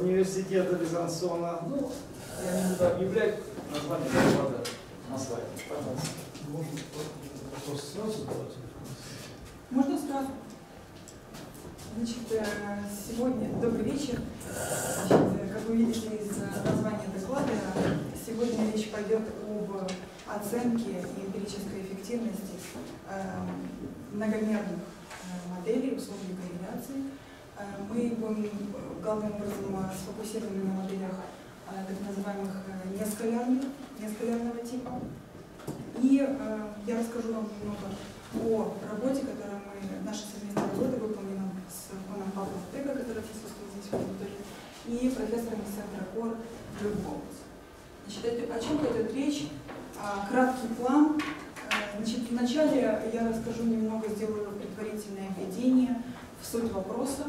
университета Безансона. Ну, я не буду объявлять название доклада на слайде. Пожалуйста. Можно вопрос сразу задавать? Можно сразу? Значит, э, сегодня, добрый вечер. Значит, э, как вы видите из э, названия доклада, сегодня речь пойдет об оценке и эмпирической эффективности э, многомерных моделей условной корреляции. Э, Мы будем э, главным образом э, сфокусированы на моделях так называемых нескалярных, нескалярного типа. И я расскажу вам немного о работе, которую мы, наша совместная работа выполнена с Коном Павлом Тега, который присутствует здесь в аудитории, и профессором из центра КОР Любовец. Значит, о чем пойдет речь? А, Краткий план. Э, Значит, вначале я расскажу немного, сделаю предварительное введение суть вопроса,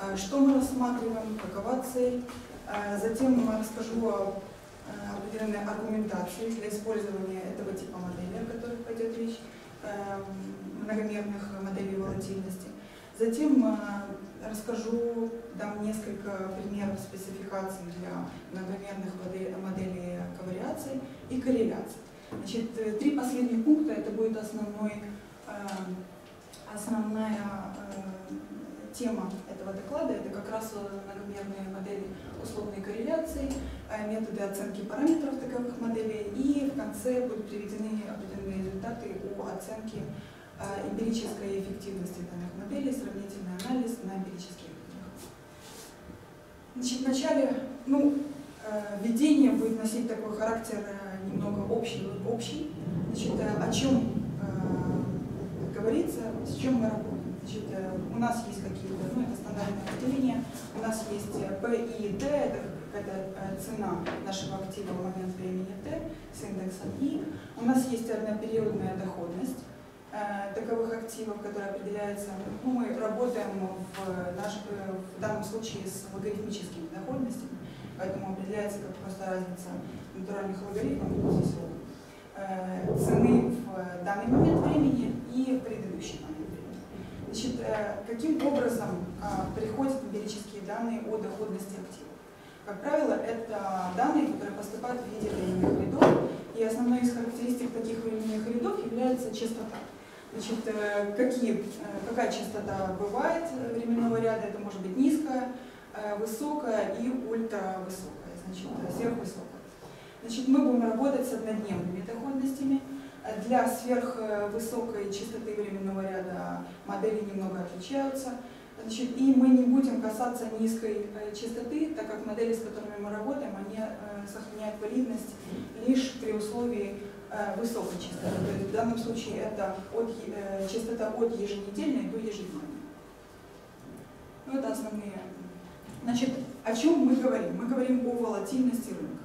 э, что мы рассматриваем, какова цель. Э, Затем расскажу о э, определенной аргументации для использования этого типа модели, о которых пойдет речь, многомерных моделей волатильности. Затем расскажу, дам несколько примеров спецификаций для многомерных моделей, ковариаций и корреляций. Значит, три последних пункта это будет основной, основная тема этого доклада. Это как раз э, многомерные модели условной корреляции, э, методы оценки параметров таковых моделей и в конце будут приведены определенные результаты о оценке э, эмпирической эффективности данных моделей, сравнительный анализ на эмпирических данных. Значит, вначале, ну, введение будет носить такой характер немного общий, общий. Значит, о чем говорится, с чем мы работаем. Значит, у нас есть стандартное определение, у нас есть э, P и T, это какая-то э, цена нашего актива в момент времени T с индексом I. У нас есть однопериодная доходность э, таковых активов, которая определяется, ну, мы работаем в, наш, в данном случае с логарифмическими доходностями, поэтому определяется как просто разница натуральных логарифмов, здесь цены в данный момент времени и в предыдущий момент. Значит, э, каким образом а, приходят эмпирические данные о доходности активов? Как правило, это данные, которые поступают в виде временных рядов, и основной из характеристик таких временных рядов является частота. Значит, э, какие, э, какая частота бывает временного ряда? Это может быть низкая, высокая и ультравысокая, значит, сверхвысокая. Значит, мы будем работать с однодневными доходностями. Для сверхвысокой частоты временного ряда модели немного отличаются. Значит, и мы не будем касаться низкой э, частоты, так как модели, с которыми мы работаем, они э, сохраняют валидность лишь при условии э, высокой частоты. То есть в данном случае это от, частота от еженедельной до ежедневной. Ну, это основные. Значит, о чем мы говорим? Мы говорим о волатильности рынка.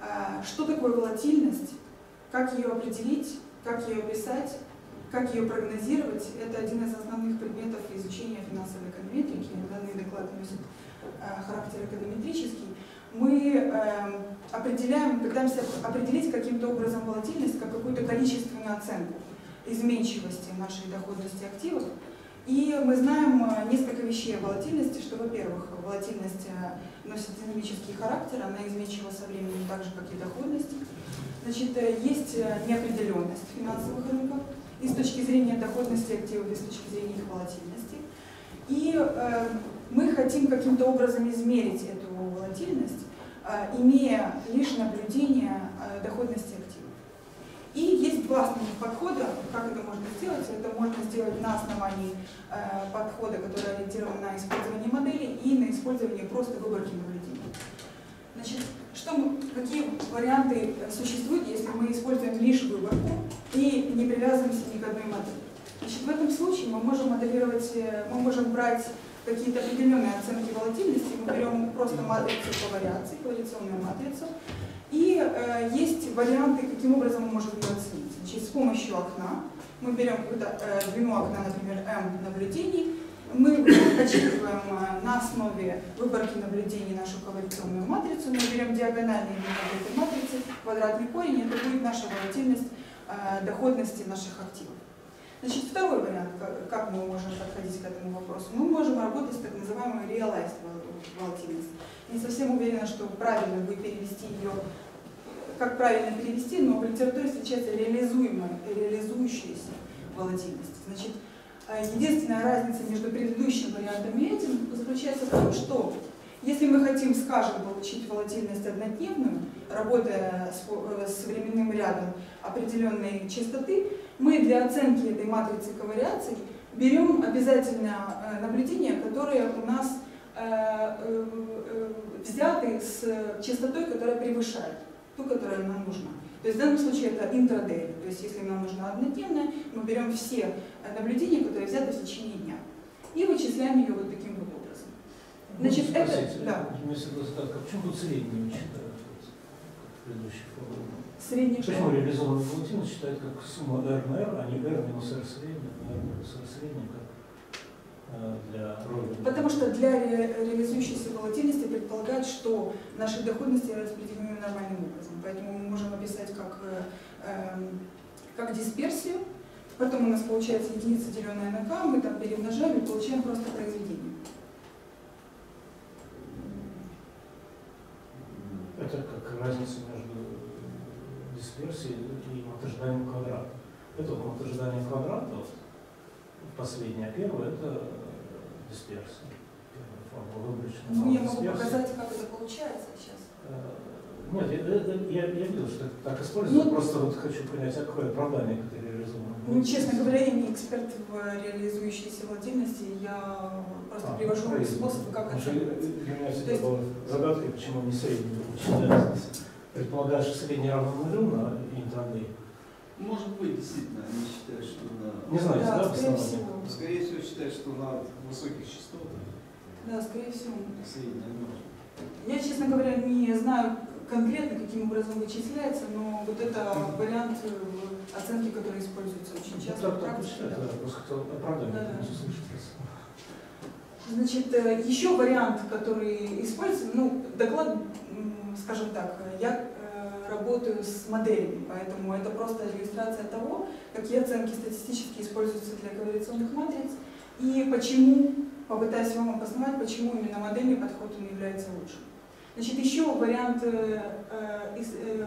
А, Что такое волатильность? Как ее определить? Как ее описать? Как ее прогнозировать? Это один из основных предметов изучения финансовой эконометрики. Данный доклад носит э, характер эконометрический. Мы э, определяем, пытаемся определить каким-то образом волатильность как какую-то количественную оценку изменчивости нашей доходности активов. И мы знаем э, несколько вещей о волатильности, что, во-первых, волатильность э, носит динамический характер, она изменчива со временем так же, как и доходность. Значит, э, есть э, неопределенность финансовых рынков и с точки зрения доходности активов, и с точки зрения их волатильности. И э, мы хотим каким-то образом измерить эту волатильность, э, имея лишь наблюдение э, доходности активов. И есть два основных подхода, как это можно сделать. Это можно сделать на основании э, подхода, который ориентирован на использование модели и на использование просто выборки наблюдений. Значит, что мы, какие варианты существуют, если мы используем лишь выборку и не привязываемся ни к одной модели? Значит, в этом случае мы можем моделировать, э, мы можем брать какие-то определенные оценки волатильности, мы берем просто матрицу по вариации, корреляционную матрицу, и э, есть варианты, каким образом мы можем ее оценить. Значит, с помощью окна мы берем э, длину окна, например, m наблюдений, мы подсчитываем э, на основе выборки наблюдений нашу корреляционную матрицу, мы берем диагональные элементы этой матрицы, квадратный корень, это будет наша волатильность э, доходности наших активов. Значит, второй вариант, как- мы можем подходить к этому вопросу, мы можем работать с так называемой realized vol- волатильностью. совсем уверена, что правильно будет перевести ее, как правильно перевести, но в литературе встречается реализуемая, реализующаяся волатильность. Значит, единственная разница между предыдущим вариантом и этим заключается в том, что если мы хотим, скажем, получить волатильность однодневную, работая с, э, временным рядом определенной частоты, мы для оценки этой матрицы ковариаций берем обязательно э, наблюдения, которые у нас э, взяты с частотой, которая превышает ту, которая нам нужна. То есть в данном случае это интрадейли. То есть если нам нужна однодневная, мы берем все наблюдения, которые взяты в течение дня, и вычисляем ее вот таким вот образом. Значит, это... Спросить, Да. Вместо достатка, почему тут среднюю считают, вот, как в предыдущей формуле? Средний? Почему реализованную волатильность считают как сумма R на R, а не R минус R средняя, R минус R средняя, как э, для роли? Потому что для ре- реализующейся волатильности предполагает, что наши доходности распределены нормальным образом. Поэтому мы можем описать как, э, эм, как дисперсию. Потом у нас получается единица, деленная на k, мы там перемножаем и получаем просто произведение. Это как разница между дисперсией и мотожиданием квадрата. Это вот мотожидание последнее, а первое это дисперсия. Первая выборочная. Ну, я могу показать, как это получается сейчас. Э, Нет, я, я, я видел, что это так используется, Ну, просто вот хочу понять, а какое оправдание к этой реализованной Ну, честно говоря, я не эксперт в реализующейся волатильности, я просто А, привожу правильно. способы, как Потому это Для меня всегда есть- была загадкой, почему не средний считается. Предполагаешь, что средний равно нулю на интрадей. Может быть, действительно, они считают, что на... Не знаю, Да, да, скорее всего. Скорее всего, считают, что на высоких частотах Да, скорее всего. средняя. Я, честно говоря, не знаю конкретно, каким образом вычисляется, но вот это вариант э, оценки, который используется очень Ну, часто так, в так практике. считаю, да. просто оправдание Да, да. Значит, э, еще вариант, который используется, ну, доклад, скажем так, я работаю с моделями, поэтому это просто иллюстрация того, какие оценки статистически используются для корреляционных матриц и почему, попытаюсь вам обосновать, почему именно модельный подход он является лучшим. Значит, еще вариант, э, э, э,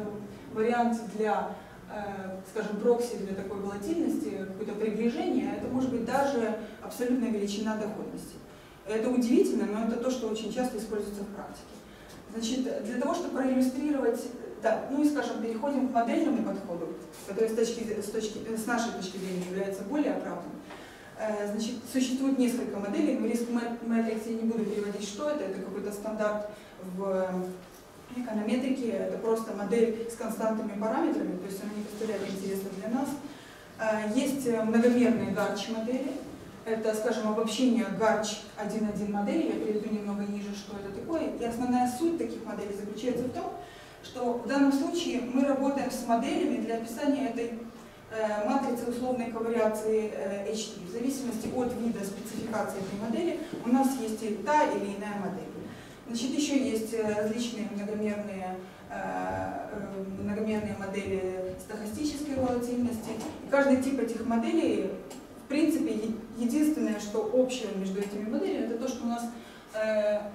вариант для, э, скажем, прокси для такой волатильности, какое-то приближение, это может быть даже абсолютная величина доходности. Это удивительно, но это то, что очень часто используется в практике. Значит, для того, чтобы проиллюстрировать, да, ну и скажем, переходим к модельному подходу, который с, точки, с, точки, с нашей точки зрения является более оправданным. Э, Значит, существует несколько моделей, но риск Matrix я не буду переводить, что это, это какой-то стандарт в эконометрике, это просто модель с константными параметрами, то есть она не представляет интереса для нас. Э, Есть э, многомерные гарч модели, это, скажем, обобщение гарч 1.1 модели, я приведу немного ниже, что это такое. И основная суть таких моделей заключается в том, что в данном случае мы работаем с моделями для описания этой э, матрицы условной ковариации э, H3. В зависимости от вида спецификации этой модели у нас есть и та или иная модель. Значит, еще есть э, различные многомерные, э, многомерные модели стохастической волатильности. И каждый тип этих моделей, в принципе, единственное, что общее между этими моделями, это то, что у нас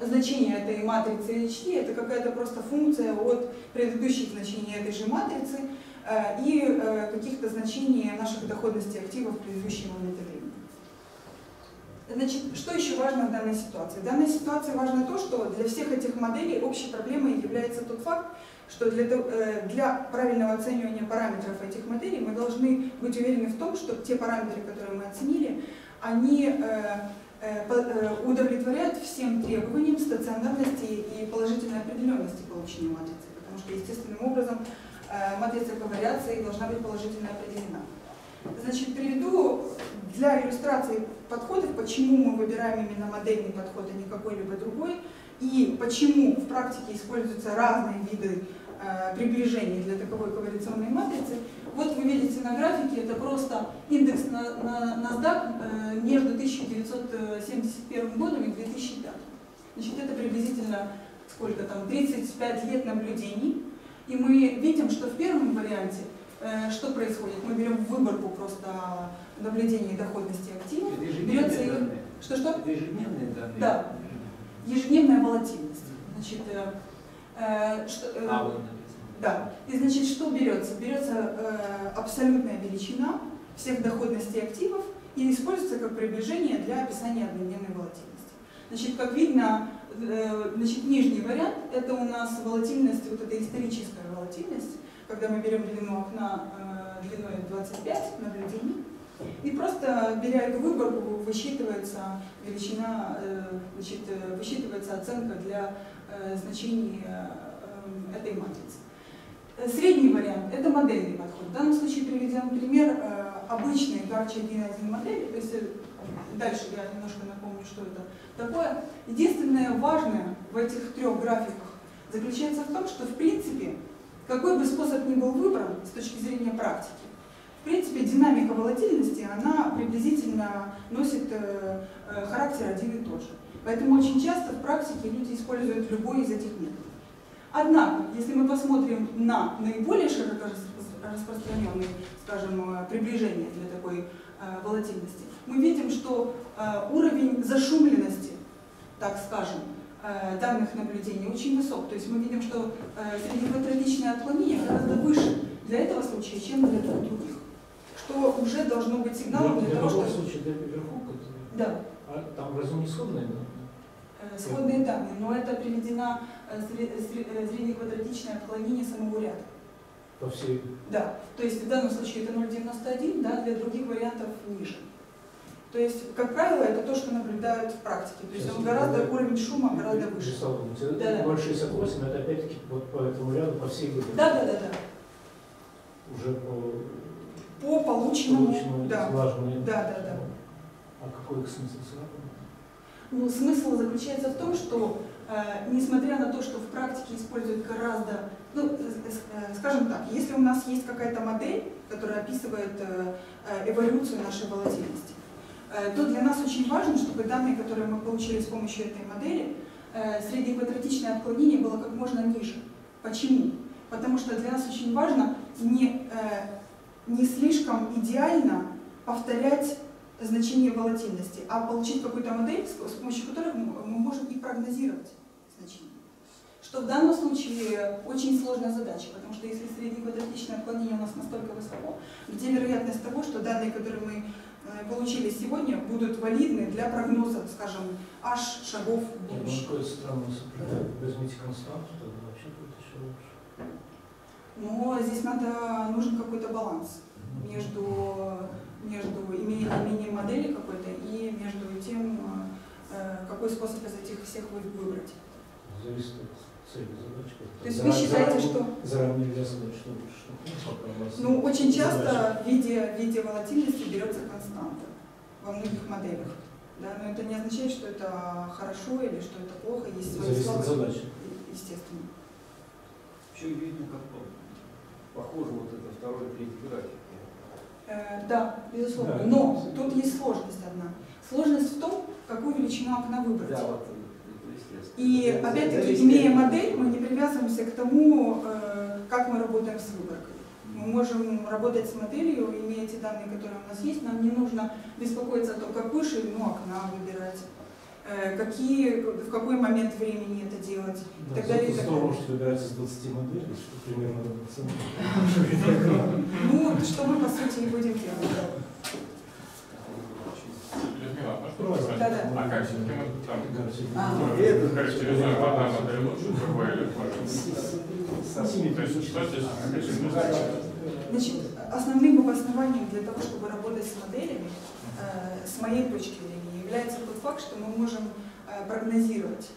значение этой матрицы HT это какая-то просто функция от предыдущих значений этой же матрицы э, и э, каких-то значений наших доходностей активов в предыдущие моменты времени. Значит, что еще важно в данной ситуации? В данной ситуации важно то, что для всех этих моделей общей проблемой является тот факт, что для, э, для правильного оценивания параметров этих моделей мы должны быть уверены в том, что те параметры, которые мы оценили, они э, э, э, удовлетворяют всем требованиям стационарности и положительной определенности получения матрицы, потому что естественным образом э, матрица по вариации должна быть положительно определена. Значит, приведу для иллюстрации подходов, почему мы выбираем именно модельный подход, а не какой-либо другой, и почему в практике используются разные виды э, приближений для таковой корреляционной матрицы. Вот вы видите на графике, это просто индекс на, на NASDAQ э, между 1971 годом и 2005. Значит, это приблизительно сколько там, 35 лет наблюдений. И мы видим, что в первом варианте э, что происходит? Мы берем выборку просто наблюдение доходности активов. Берется их-. Что-что? Ежедневные данные. Да. Ежедневная волатильность. Значит, э, э, что, э, А, да. И значит, что берется? Берется э, абсолютная величина всех доходностей активов и используется как приближение для описания однодневной волатильности. Значит, как видно, э, значит, нижний вариант – это у нас волатильность, вот эта историческая волатильность, когда мы берем длину окна э, длиной 25 наблюдений, и просто беря эту выборку высчитывается величина, э, значит, э, высчитывается оценка для э, значений э, э, этой матрицы. Э, Средний вариант – это модельный подход. В данном случае приведем пример э, обычной Гарчи 1.1 модели. То есть, э, дальше я немножко напомню, что это такое. Единственное важное в этих трех графиках заключается в том, что в принципе, какой бы способ ни был выбран с точки зрения практики, в принципе, динамика волатильности, она приблизительно носит э, э, характер один и тот же. Поэтому очень часто в практике люди используют любой из этих методов. Однако, если мы посмотрим на наиболее широко рас- распространенные, скажем, э, приближения для такой э, волатильности, мы видим, что э, уровень зашумленности, так скажем, э, данных наблюдений очень высок. То есть мы видим, что э, среднеквадратичное отклонение гораздо выше для этого случая, чем для других. Что уже должно быть сигналом для Для того, чтобы... случая для вверху, Да, а там разве не? Э, сходные данные, но это приведено э, сре- сре- э, среднеквадратичное отклонение самого ряда. По всей Да, то есть в данном случае это 0,91, да, для других вариантов ниже. То есть, как правило, это то, что наблюдают в практике. То есть он гораздо, уровень шума гораздо выше. Рисовал. Да-да. 0,68 это опять-таки вот по этому ряду, по всей группе. Да, да, да, да. Уже по По полученному, полученному да, влажному. да, да, да. А какой их смысл? Ну, смысл заключается в том, что э, несмотря на то, что в практике используют гораздо, ну, э, э, скажем так, если у нас есть какая-то модель, которая описывает э, э, эволюцию нашей волатильности, э, то для нас очень важно, чтобы данные, которые мы получили с помощью этой модели, э, среднеквадратичное отклонение было как можно ниже. Почему? Потому что для нас очень важно не, э, не слишком идеально повторять значение волатильности, а получить какую-то модель, с помощью которой мы можем и прогнозировать значение. Что в данном случае очень сложная задача, потому что если среднеквадратичное отклонение у нас настолько высоко, где вероятность того, что данные, которые мы э, получили сегодня, будут валидны для прогноза, скажем, аж шагов в Нет, ну будущее. какое странное. Возьмите константу, тогда вообще будет еще лучше. Но здесь надо, нужен какой-то баланс между, между имением, модели какой-то и между тем, э, какой способ из этих всех вы- выбрать. Зависит от цели задачи. То есть вы считаете, что Заранее нельзя сказать, что лучше. Ну, ну, очень часто в виде, в виде волатильности берется константа во многих моделях. Да? Но это не означает, что это хорошо или что это плохо, есть свои Зависит от слабости, задачи. естественно. Еще видно, как по- похоже вот это второй, третий график. Э, да, безусловно. Да. Но тут есть сложность одна. Сложность в том, какую величину окна выбрать. Да, вот. И опять-таки, имея модель, мы не привязываемся к тому, э, как мы работаем с выборкой. Мы можем работать с моделью, имея те данные, которые у нас есть. Нам не нужно беспокоиться о том, какую ширину окна выбирать, какие, в какой момент времени это делать. Да, так далее, и зато так далее. что выбирается из 20 моделей, что примерно. Ну, что мы, по сути, и будем делать. да. Людмила, а можно спросить? Да-да. А как все-таки мы там А. э, характеризуем одна модель лучше другой или хуже? То есть что здесь напишем? Значит, основным обоснованием для того, чтобы работать с моделями, э, с моей точки зрения, является тот факт, что мы можем э, прогнозировать.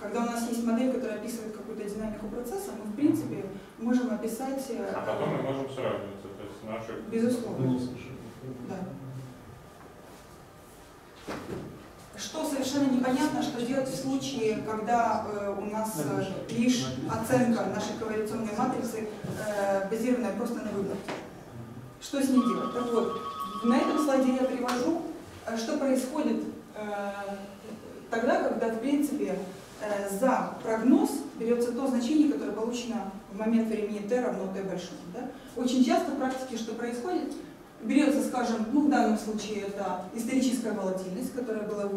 Когда у нас есть модель, которая описывает какую-то динамику процесса, мы, в принципе, можем описать... э, А потом мы можем сравнивать, то есть наши... Безусловно. Ну. Да. Что совершенно непонятно, что делать в случае, когда э, у нас э, лишь оценка нашей корреляционной матрицы, э, базированная просто на выборке. Что с ней делать? Так вот, на этом слайде я привожу, что происходит э, тогда, когда, в принципе, э, за прогноз берется то значение, которое получено в момент времени t равно t большому. Да? Очень часто в практике что происходит? Берется, скажем, ну в данном случае это историческая волатильность, которая была э,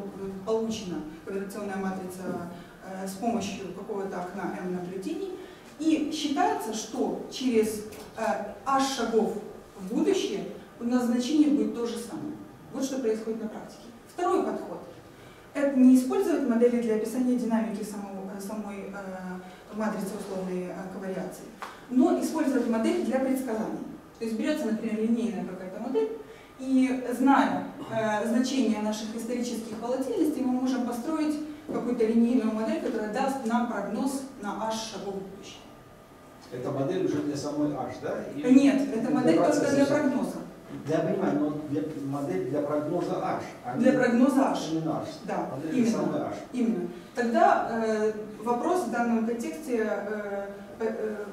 получена, корреляционная матрица с помощью какого-то окна M наблюдений. И считается, что через H шагов в будущее у нас значение будет то же самое. Вот что происходит на практике. Второй подход. Это не использовать модели для описания динамики самого, э, самой э, матрицы условной э, ковариации, но использовать модель для предсказаний. То есть берется, например, линейная какая-то модель, и зная э, значение наших исторических волатильностей, мы можем построить какую-то линейную модель, которая даст нам прогноз на H шагов в будущее. Это модель уже для самой H, да? Или Нет, это модель только для прогноза. Я понимаю, но для, модель для прогноза H. а Для прогноза H. Именно H. Да, Модель именно. самой H. Именно. Тогда э, вопрос в данном контексте э, э,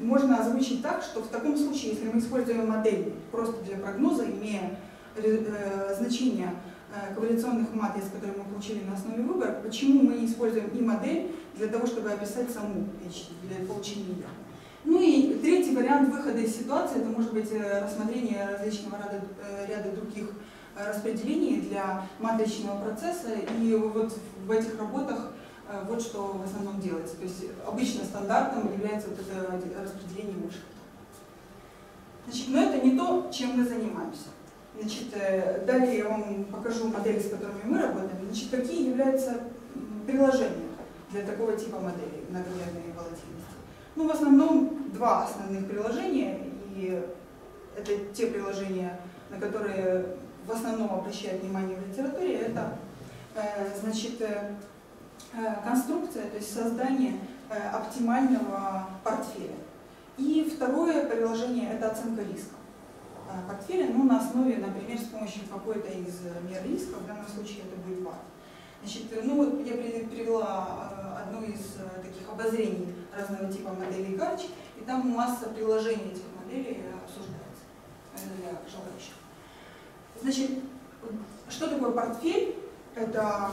можно озвучить так, что в таком случае, если мы используем модель просто для прогноза, имея э, значение э, корреляционных матриц, которые мы получили на основе выбора, почему мы не используем и модель для того, чтобы описать саму вещь, для получения ее. Ну и третий вариант выхода из ситуации, это может быть э, рассмотрение различного ряда, э, ряда других э, распределений для матричного процесса. И вот в этих работах вот что в основном делается. То есть обычно стандартом является вот это распределение выше. Значит, но это не то, чем мы занимаемся. Значит, далее я вам покажу модели, с которыми мы работаем. Значит, какие являются приложения для такого типа моделей многомерной волатильности. Ну, в основном два основных приложения, и это те приложения, на которые в основном обращают внимание в литературе, это э, значит, э, э, конструкция, то есть создание оптимального портфеля. И второе приложение – это оценка риска портфеля, ну, на основе, например, с помощью какой-то из мер риска, в данном случае это будет ВАР. Значит, ну вот я при- привела одну из таких обозрений разного типа моделей Гарч, и там масса приложений этих моделей обсуждается Это для желающих. Значит, что такое портфель? Это,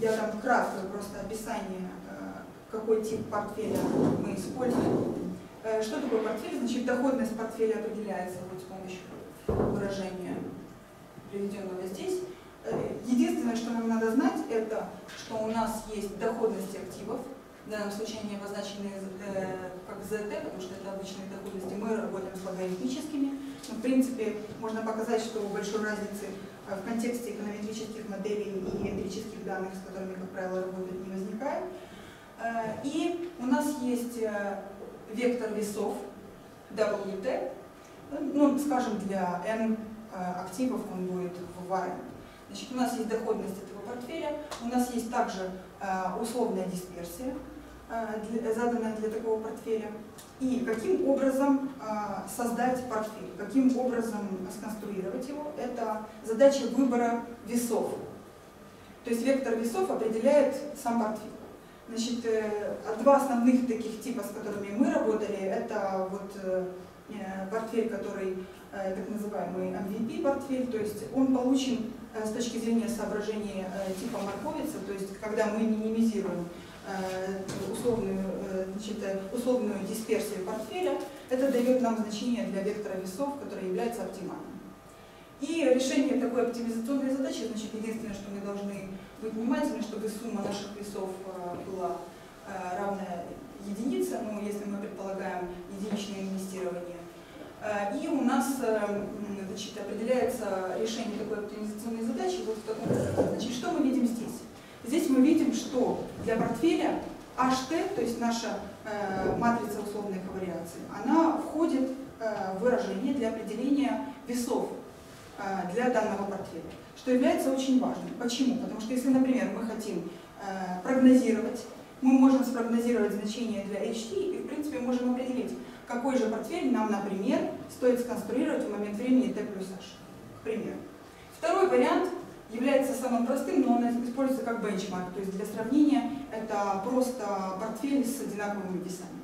я там краткое просто описание, э, какой тип портфеля мы используем. Э, Что такое портфель? Значит, доходность портфеля определяется вот с помощью выражения, приведенного здесь. Э, Единственное, что нам надо знать, это что у нас есть доходности активов. В данном случае они обозначены э, как ZT, потому что это обычные доходности. Мы работаем с логарифмическими. Но, в принципе, можно показать, что большой разницы э, в контексте эконометрических моделей и эмпирических данных, с которыми, как правило, работать не возникает. Э, И у нас есть вектор весов WT, ну, скажем, для N активов он будет варен. Значит, у нас есть доходность этого портфеля, у нас есть также условная дисперсия, для- заданная для такого портфеля. И каким образом э, создать портфель, каким образом сконструировать его, это задача выбора весов. То есть вектор весов определяет сам портфель. Значит, э, два основных таких типа, с которыми мы работали, это вот э, э, портфель, который так называемый MVP портфель, то есть он получен с точки зрения соображения типа морковицы, то есть когда мы минимизируем условную, э, значит, э, условную дисперсию портфеля, это дает нам значение для вектора весов, который является оптимальным. И решение такой оптимизационной задачи, значит, единственное, что мы должны быть внимательны, чтобы сумма наших весов э, была э, равная единице, ну, если мы предполагаем единичное инвестирование. Э, И у нас э, значит, определяется решение такой оптимизационной задачи вот в таком. Значит, что мы видим здесь? Здесь мы видим, что для портфеля HT, то есть наша э, матрица условной ковариации, она входит э, в выражение для определения весов э, для данного портфеля, что является очень важным. Почему? Потому что если, например, мы хотим э, прогнозировать, мы можем спрогнозировать значение для HT и, в принципе, можем определить, какой же портфель нам, например, стоит сконструировать в момент времени T плюс H, к примеру. Второй вариант является самым простым, но он используется как бенчмарк, то есть для сравнения это просто портфель с одинаковыми весами.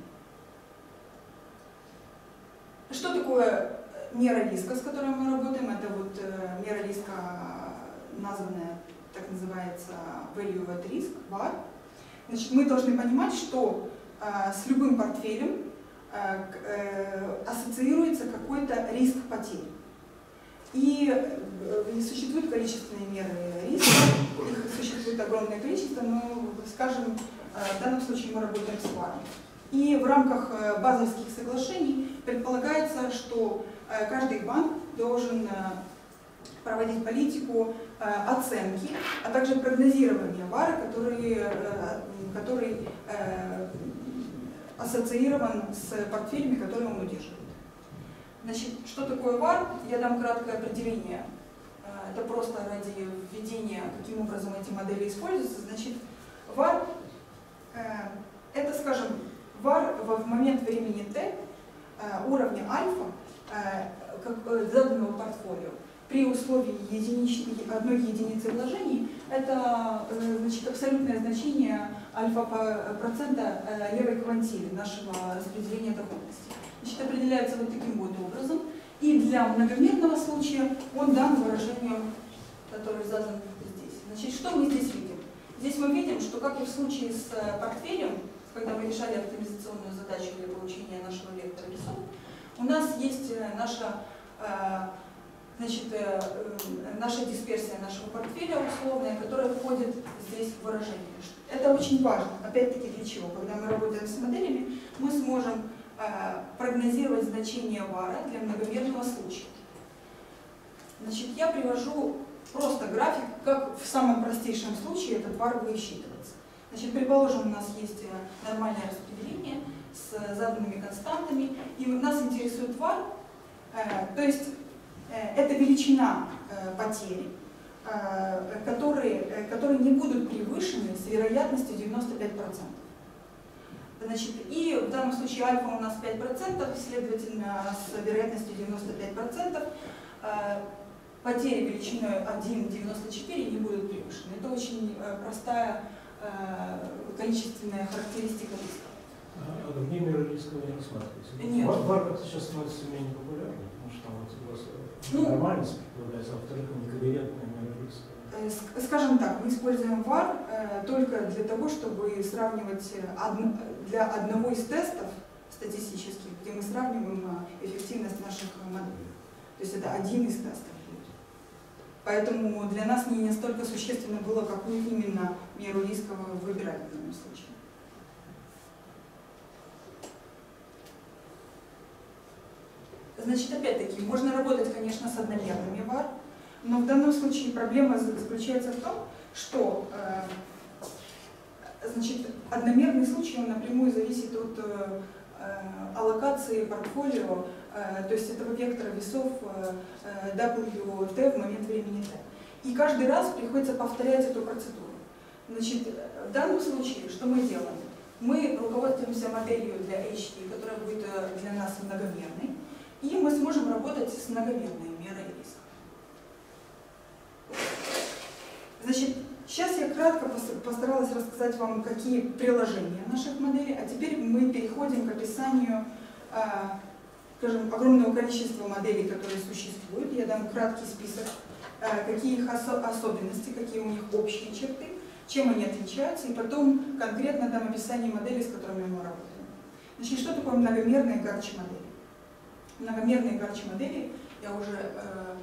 Что такое мера риска, с которой мы работаем? Это вот э, мера риска, названная, так называется, value at risk, VAR. Значит, мы должны понимать, что э, с любым портфелем э, э, ассоциируется какой-то риск потерь. И э, существуют количественные меры риска, их существует огромное количество, но скажем, э, в данном случае мы работаем с варом. И в рамках э, базовских соглашений предполагается, что э, каждый банк должен э, проводить политику э, оценки, а также прогнозирования вара, который, э, который э, ассоциирован с портфелями, которые он удерживает. Значит, что такое вар? Я дам краткое определение. Это просто ради введения, каким образом эти модели используются. Значит, вар э, это, скажем, вар в момент времени t э, уровня альфа э, как заданного портфолио при условии единичной, одной единицы вложений это значит, абсолютное значение альфа по- процента э, левой квантили нашего распределения доходности. Значит, определяется вот таким вот образом. И для многомерного случая он дан выражением, который задан здесь. Значит, что мы здесь видим? Здесь мы видим, что как и в случае с э, портфелем, когда мы решали оптимизационную задачу для получения нашего вектора весов, у нас есть э, наша, э, значит, наша дисперсия нашего портфеля условная, которая входит здесь в выражение. Это очень важно, опять-таки для чего? Когда мы работаем с моделями, мы сможем прогнозировать значение вара для многомерного случая. Значит, я привожу просто график, как в самом простейшем случае этот вар высчитывается. Значит, предположим, у нас есть э, нормальное распределение с заданными константами, и нас интересует вар, э, то есть э, это величина э, потери, э, которые, э, которые не будут превышены с вероятностью 95%. Значит, и в данном случае альфа у нас 5%, следовательно, с вероятностью 95%. э, потери величиной 1,94 не будут превышены. Это очень э, простая э, количественная характеристика риска. А другие меры риска вы не рассматриваете? Нет. Вар, сейчас становится менее популярным, потому что там вот у вас Ну. нормальность предполагается, а во-вторых, некоherентная мера риска. Э, ск- Скажем так, мы используем VAR э, только для того, чтобы сравнивать э, для одного из тестов статистических, где мы сравниваем э, эффективность наших э, моделей. То есть это один из тестов. Поэтому для нас не настолько существенно было, какую именно меру риска вы выбирать в данном случае. Значит, опять-таки, можно работать, конечно, с одномерными VAR, но в данном случае проблема за- заключается в том, что э, значит, одномерный случай он напрямую зависит от э, э, аллокации портфолио, то есть этого вектора весов WT в момент времени T. И каждый раз приходится повторять эту процедуру. Значит, в данном случае что мы делаем? Мы руководствуемся моделью для HT, которая будет для нас многомерной, и мы сможем работать с многомерной. Значит, сейчас я кратко пос- постаралась рассказать вам, какие приложения наших моделей, а теперь мы переходим к описанию, а, скажем, огромного количества моделей, которые существуют. Я дам краткий список, а, какие их осо- особенности, какие у них общие черты, чем они отличаются, и потом конкретно дам описание моделей, с которыми мы работаем. Значит, что такое многомерные гарч-модели? Многомерные гарч-модели, я уже э,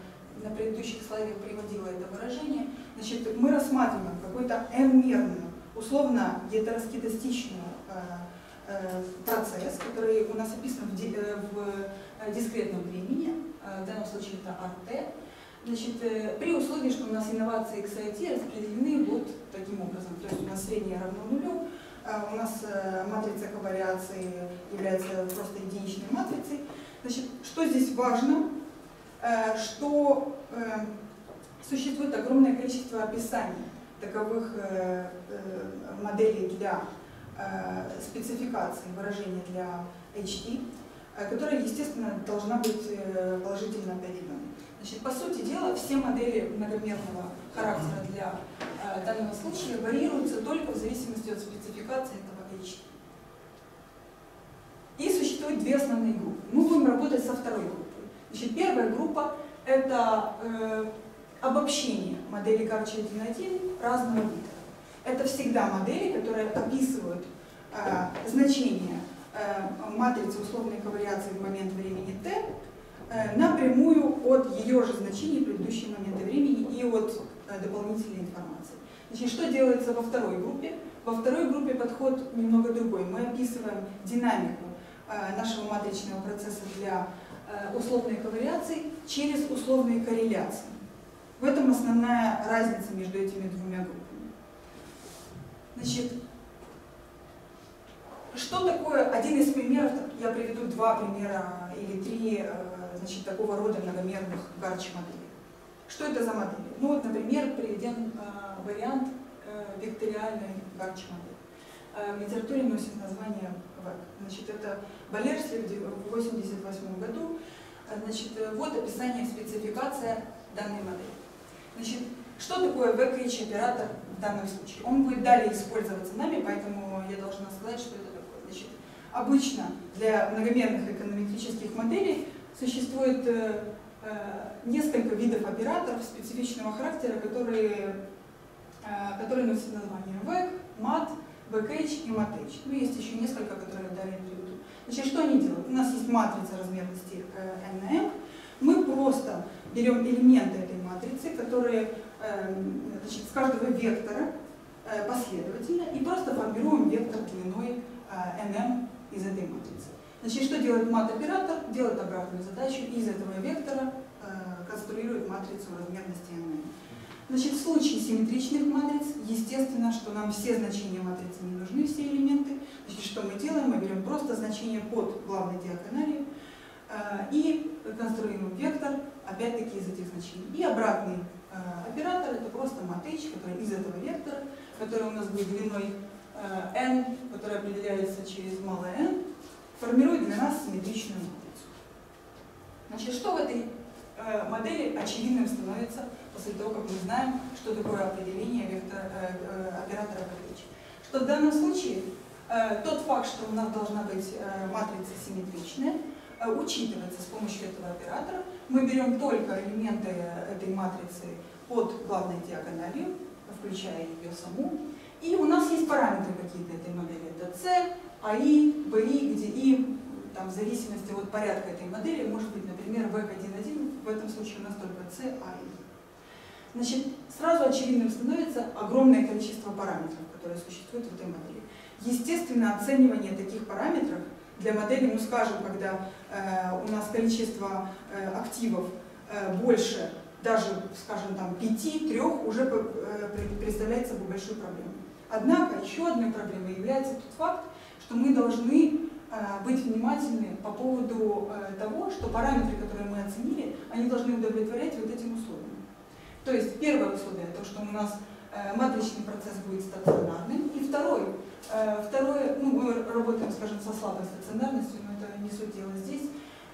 на предыдущих слайдах приводила это выражение, Значит, мы рассматриваем какой-то n-мерную, условно гетероскедастичную э, э, процесс, который у нас описан в, ди- э, в дискретном времени, в данном случае это RT, Значит, при условии, что у нас инновации XIT распределены вот таким образом, то есть у нас среднее равно нулю, а у нас матрица ковариации является просто единичной матрицей. Значит, что здесь важно, что э, существует огромное количество описаний таковых э, э, моделей для э, спецификации выражения для э, которая, естественно, должна быть э, положительно определенной. Значит, по сути дела, все модели многомерного характера для э, данного случая варьируются только в зависимости от спецификации этого HT. И существует две основные группы. Мы будем работать со второй группой. Значит, первая группа – это э, обобщение модели Гарча 1.1 разного вида. Это всегда модели, которые описывают э, значение э, матрицы условной ковариации в момент времени t э, напрямую от ее же значений в предыдущие моменты времени и от э, дополнительной информации. Значит, что делается во второй группе? Во второй группе подход немного другой. Мы описываем динамику э, нашего матричного процесса для условной ковариации через условные корреляции. В этом основная разница между этими двумя группами. Значит, что такое, один из примеров, я приведу два примера или три э, значит, такого рода многомерных гарч моделей. Что это за модели? Ну вот, например, приведен э, вариант э, векториальной гарч модели. Э, в литературе носит название ВЭК. Значит, это Балерсли в 1988 году. Значит, э, вот описание, спецификация данной модели. Значит, что такое вэк оператор в данном случае? Он будет далее использоваться нами, поэтому я должна сказать, что это Значит, обычно для многомерных эконометрических моделей существует э, э, несколько видов операторов специфичного характера, которые, э, которые носят название VEC, MAT, VECH и MATH. Ну, есть еще несколько, которые далее. Значит, что они делают? У нас есть матрица размерности n на m. Мы просто берем элементы этой матрицы, которые значит, с каждого вектора последовательно, и просто формируем вектор длиной NM из этой матрицы. Значит, что делает мат-оператор? Делает обратную задачу и из этого вектора э, конструирует матрицу размерности NM. Значит, в случае симметричных матриц, естественно, что нам все значения матрицы не нужны, все элементы. Значит, что мы делаем? Мы берем просто значение под главной диагональю э, и конструируем вектор, опять-таки, из этих значений. И обратный э, оператор, это просто мат h, который из этого вектора, который у нас будет длиной Э, n, который определяется через малое n, формирует для нас симметричную матрицу. Значит, что в этой модели очевидным становится после того, как мы знаем, что такое определение вектора, оператора Карлича. Что в данном случае тот факт, что у нас должна быть матрица симметричная, учитывается с помощью этого оператора. Мы берем только элементы этой матрицы под главной диагональю, включая ее саму, и у нас есть параметры какие-то этой модели. Это C, AI, BI, где I, там, в зависимости от порядка этой модели, может быть, например, VEC11, в этом случае у нас только C, AI. Значит, сразу очевидным становится огромное количество параметров, которые существуют в этой модели. Естественно, оценивание таких параметров для модели, ну скажем, когда э, у нас количество э, активов э, больше даже, скажем, там, пяти, трех, уже э, представляет собой большую проблему. Однако еще одной проблемой является тот факт, что мы должны э, быть внимательны по поводу э, того, что параметры, которые мы оценили, они должны удовлетворять вот этим условиям. То есть первое условие, то, что у нас э, матричный процесс будет стационарным, и второй, второе, ну, мы работаем, скажем, со слабой стационарностью, но это не суть дела здесь,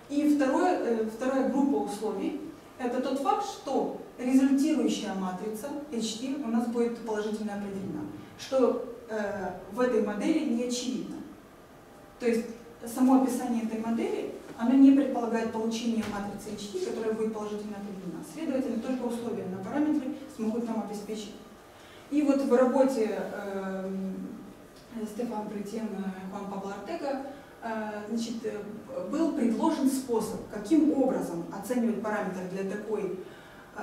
и второе, вторая группа условий, это тот факт, что результирующая матрица HT у нас будет положительно определена что э, в этой модели не очевидно. То есть само описание этой модели, оно не предполагает получение матрицы HT, которая будет положительно определена. Следовательно, только условия на параметры смогут нам обеспечить. И вот в работе э, Стефан Бретен и Хуан Пабло Артега э, значит, был предложен способ, каким образом оценивать параметры для такой, э,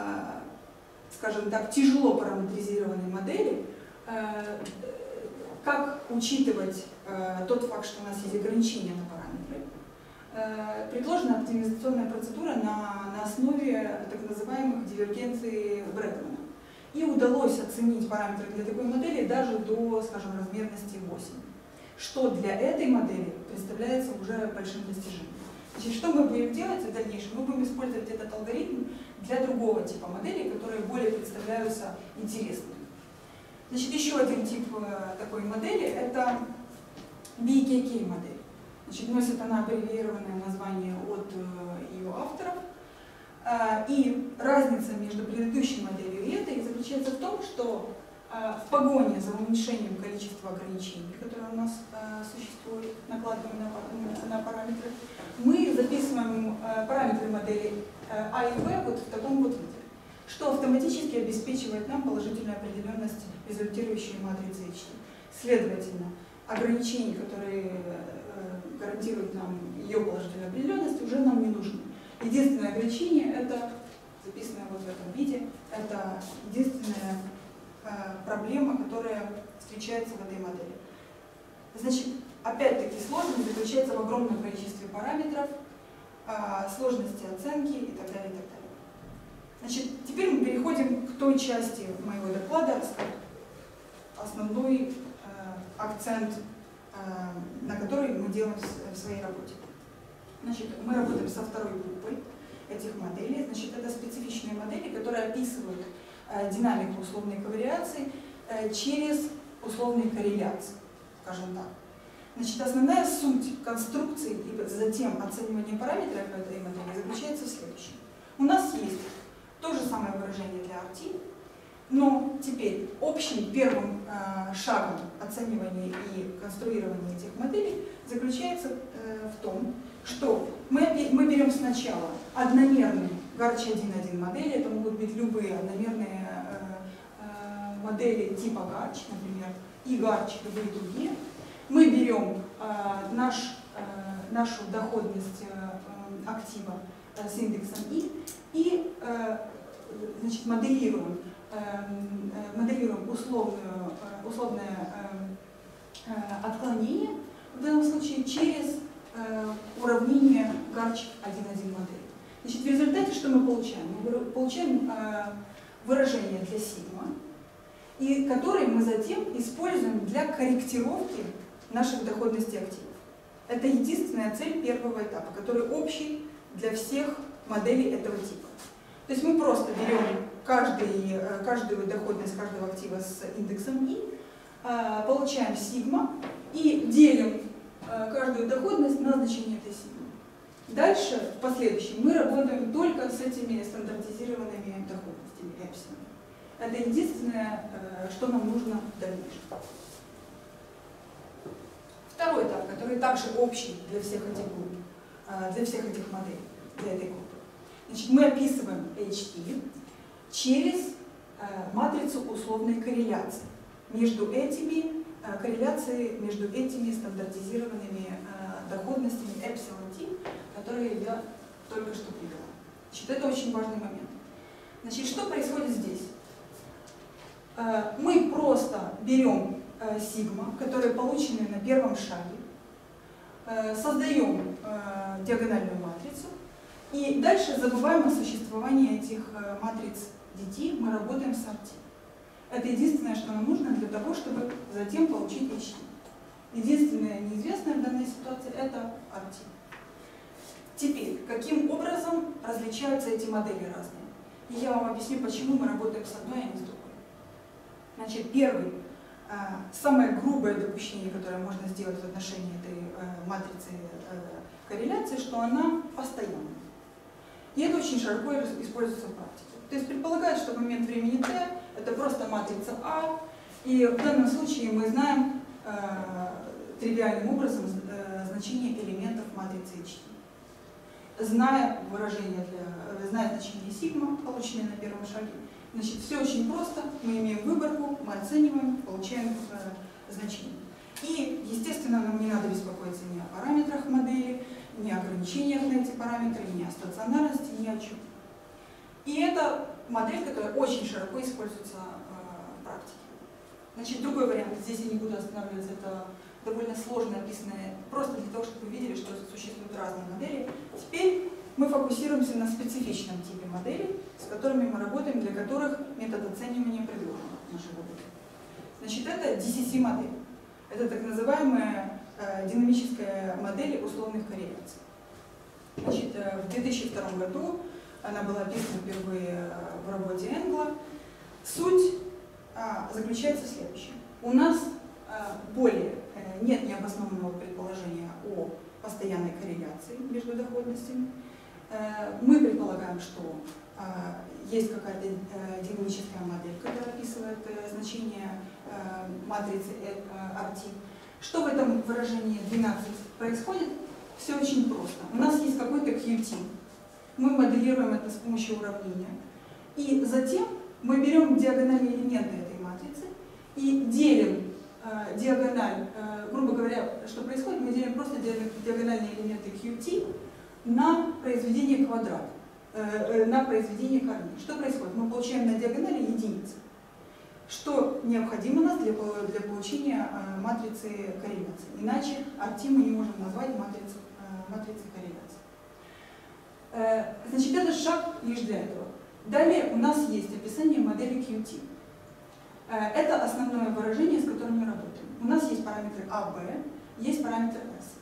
скажем так, тяжело параметризированной модели, Э, как учитывать э, тот факт, что у нас есть ограничения на параметры. Э, предложена оптимизационная процедура на, на основе так называемых дивергенций Брэдмана. И удалось оценить параметры для такой модели даже до, скажем, размерности 8, что для этой модели представляется уже большим достижением. Значит, что мы будем делать в дальнейшем? Мы будем использовать этот алгоритм для другого типа моделей, которые более представляются интересными. Значит, еще один тип э, такой модели – это BKK модель. Значит, носит она аббревиированное название от э, ее авторов. Э, и разница между предыдущей моделью и этой заключается в том, что в погоне за уменьшением количества ограничений, которые у нас существуют, накладываем на, параметры, мы записываем параметры модели А и В вот в таком вот виде что автоматически обеспечивает нам положительную определенность результирующей матрицы HT. Следовательно, ограничения, которые э, гарантируют нам ее положительную определенность, уже нам не нужны. Единственное ограничение – это, записанное вот в этом виде, это единственная э, проблема, которая встречается в этой модели. Значит, опять-таки сложность заключается в огромном количестве параметров, а, сложности оценки и так далее, и так далее. Значит, теперь мы переходим к той части моего доклада, основной э, акцент, э, на который мы делаем в своей работе. Значит, мы работаем со второй группой этих моделей. Значит, это специфичные модели, которые описывают э, динамику условной ковариации через условные корреляции, скажем так. Значит, основная суть конструкции и затем оценивания параметров этой модели заключается в следующем. У нас есть то же самое выражение для RT, но теперь общим первым э, шагом оценивания и конструирования этих моделей заключается э, в том, что мы, мы берем сначала одномерные GARCH 1.1 модели, это могут быть любые одномерные э, э, модели типа GARCH, например, и GARCH, любые другие. Мы берем э, наш, э, нашу доходность э, актива э, с индексом I и э, значит, моделируем, эм, э, моделируем условную, э, условное э, отклонение, в данном случае через уравнение Гарч 1.1 модели. Значит, в результате что мы получаем? Мы получаем выражение для сигма, и которые мы затем используем для корректировки наших доходностей активов. Это единственная цель первого этапа, который общий для всех моделей этого типа. То есть мы просто берем каждый, э, каждую доходность каждого актива с индексом И, э, получаем сигма и делим э, каждую доходность на значение этой сигмы. Дальше, в последующем, мы работаем только с этими стандартизированными доходностями эпсилон. Это единственное, что нам нужно в дальнейшем. Второй этап, который также общий для всех этих групп, для всех этих моделей, для этой группы. Значит, мы описываем HT через э, матрицу условной корреляции. Между этими э, корреляцией между этими стандартизированными э, доходностями epsilon t, которые я только что привела. Значит, это очень важный момент. Значит, что происходит здесь? Э, мы просто берем сигма, которые получены на первом шаге, создаем диагональную матрицу, и дальше забываем о существовании этих матриц детей, мы работаем с арти. Это единственное, что нам нужно для того, чтобы затем получить HT. Единственное неизвестное в данной ситуации – это арти. Теперь, каким образом различаются эти модели разные? И я вам объясню, почему мы работаем с одной, а не с другой. Значит, первый, э, самое грубое допущение, которое можно сделать в отношении этой э, матрицы корреляции, что она постоянна. И это очень широко используется в практике. То есть предполагает, что в момент времени t это просто матрица А, и в данном случае мы знаем э, тривиальным образом э, значение элементов матрицы HT. Зная выражение для, э, зная значение сигма, полученное на первом шаге, значит, все очень просто, мы имеем выборку, мы оцениваем, получаем э, значение. И, естественно, нам не надо беспокоиться ни о параметрах модели, ни ограничениях на эти параметры, ни о стационарности, ни о чем. И это модель, которая очень широко используется э, в практике. Значит, другой вариант, здесь я не буду останавливаться, это довольно сложно описанное, просто для того, чтобы вы видели, что существуют разные модели. Теперь мы фокусируемся на специфичном типе моделей, с которыми мы работаем, для которых метод оценивания предложен в нашей работе. Значит, это DCC-модель. Это так называемая Э, динамическая модель условных корреляций. Значит, э, в 2002 году она была описана впервые э, в работе Энгла. Суть а, заключается в следующем. У нас более нет необоснованного предположения о постоянной корреляции между доходностями. Мы предполагаем, что есть какая-то динамическая модель, которая описывает значение матрицы RT. Что в этом выражении 12 происходит? Все очень просто. У нас есть какой-то QT. Мы моделируем это с помощью уравнения. И затем мы берем диагональные элементы этой матрицы и делим э, диагональ, э, грубо говоря, что происходит, мы делим просто диагональные элементы QT на произведение квадрата, э, э, на произведение корней. Что происходит? Мы получаем на диагонали единицы. что необходимо нас для, для получения э, матрицы корреляции. Иначе RT мы не можем назвать матрицей, э, матрицей Значит, это шаг лишь для этого. Далее у нас есть описание модели QT. Э, Это основное выражение, с которым мы работаем. У нас есть параметры А, Б, есть параметр S.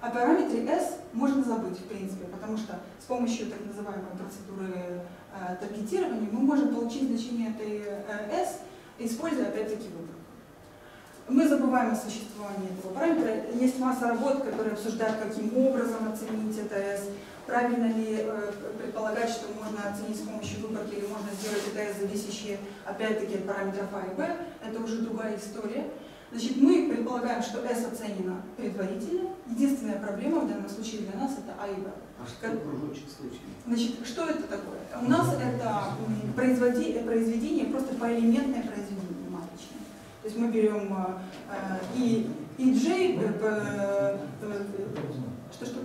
О параметре S можно забыть, в принципе, потому что с помощью так называемой процедуры э, таргетирования мы можем получить значение этой э, S, используя опять-таки выбор. Мы забываем о существовании этого параметра. Есть масса работ, которые обсуждают, каким образом оценить это S, правильно ли э, предполагать, что можно оценить с помощью выборки, или можно сделать это S, зависящие опять-таки от параметров А и Б. Это уже другая история. Значит, мы предполагаем, что S оценено предварительно. Единственная проблема в данном случае для нас это А и Б. А что кружочек случай? Значит, что это такое? У нас это производи- произведение, просто поэлементное произведение матричное. То есть мы берем э, и, и J, э, э, э, что-что?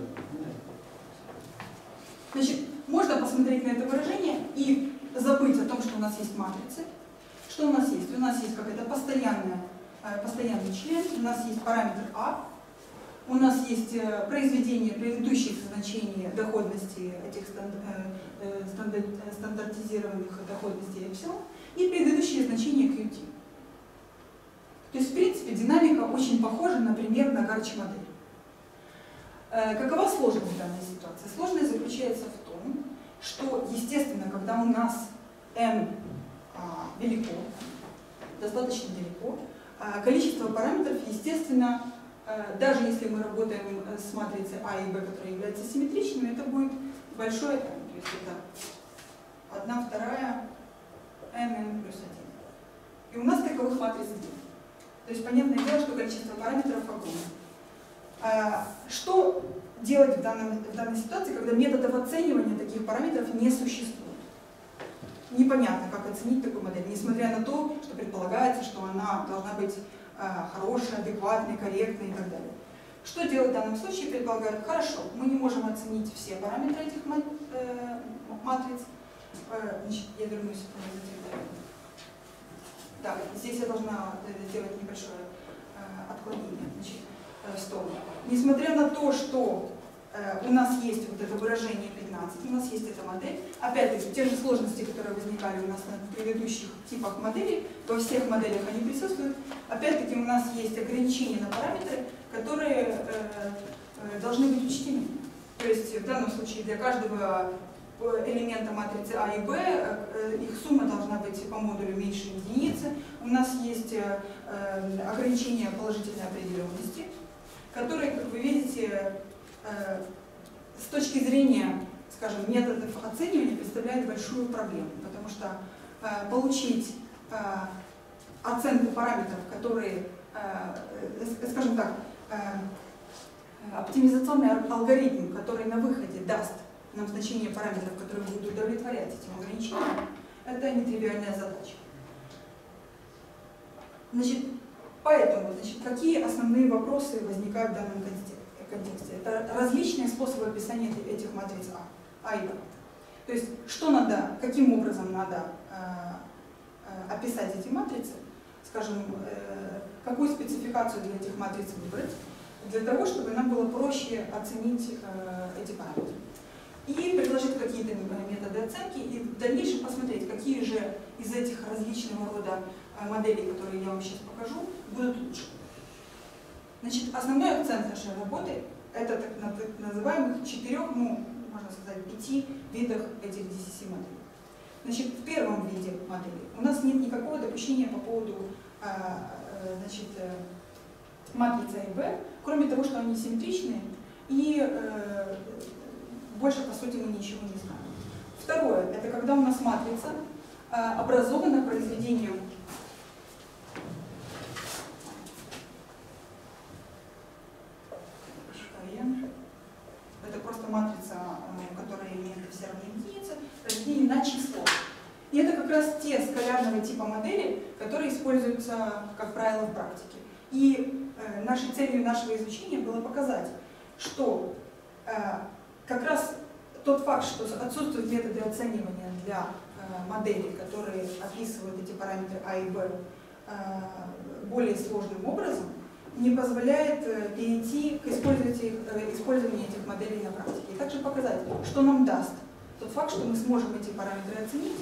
Значит, можно посмотреть на это выражение и забыть о том, что у нас есть матрицы. Что у нас есть? У нас есть какая-то постоянная, э, постоянный член, у нас есть параметр А, у нас есть э, произведение предыдущих значений доходности этих э, стандар- стандартизированных доходностей эпсилон и предыдущие значения QT. То есть, в принципе, динамика очень похожа, например, на Гарч модель. Э, Какова сложность данной ситуации? Сложность заключается в том, что, естественно, когда у нас n а, велико, достаточно велико, а, количество параметров, естественно, э, даже если мы работаем э, с матрицей А и Б, которые являются симметричными, это будет большое n, то есть это 1 вторая n плюс 1. И у нас таковых матриц нет. То есть понятное дело, что количество параметров огромное. А, Что делать в, данном, в данной ситуации, когда методов оценивания таких параметров не существует? Непонятно, как оценить такую модель, несмотря на то, что предполагается, что она должна быть а, хорошей, адекватной, корректной и так далее. Что делать в данном случае? Предполагают, хорошо, мы не можем оценить все параметры этих э, матриц. Э, Значит, я вернусь Да, здесь я должна э, сделать небольшое отклонение значит, сторону. Несмотря на то, что э, у нас есть вот это выражение 15, у нас есть эта модель, опять-таки, те же сложности, которые возникали у нас на предыдущих типах моделей, во всех моделях они присутствуют, опять-таки у нас есть ограничения на параметры, которые э, э, должны быть учтены. То есть в данном случае для каждого элемента матрицы А и Б, их сумма должна быть по модулю меньше единицы. У нас есть ограничения положительной определенности, которые, как вы видите, э, с точки зрения, скажем, методов оценивания представляют большую проблему, потому что э, получить э, оценку параметров, которые, скажем так, оптимизационный ал- алгоритм, который на выходе даст нам значение параметров, которые будут удовлетворять этим ограничениям, это нетривиальная задача. Значит, поэтому, значит, какие основные вопросы возникают в данном конте- контексте? Это различные способы описания эти- этих матриц А, А и Б. То есть, что надо, каким образом надо э, э, описать эти матрицы, скажем, э, какую спецификацию для этих матриц выбрать, для того, чтобы нам было проще оценить э, эти параметры. И предложить какие-то методы оценки, и в дальнейшем посмотреть, какие же из этих различного рода моделей, которые я вам сейчас покажу, будут лучше. Значит, основной акцент нашей работы – это так на- так называемых четырех, ну, можно сказать, пяти видах этих DCC моделей. Значит, в первом виде модели у нас нет никакого допущения по поводу э, э, значит, э, матрицы А и Б, кроме того, что они симметричные, и э, больше, по сути, мы ничего не знаем. Второе – это когда у нас матрица э, образована произведением N. Это просто матрица, э, которая имеет все равные единицы, произведение на число. И это как раз те скалярного типа модели, которые используются, как правило, в практике. И э, нашей целью нашего изучения было показать, что э, как раз тот факт, что отсутствуют методы оценивания для э, модели, которые описывают эти параметры А и Б э, более сложным образом, не позволяет э, перейти к использованию этих, э, использованию этих моделей на практике. И также показать, что нам даст тот факт, что мы сможем эти параметры оценить.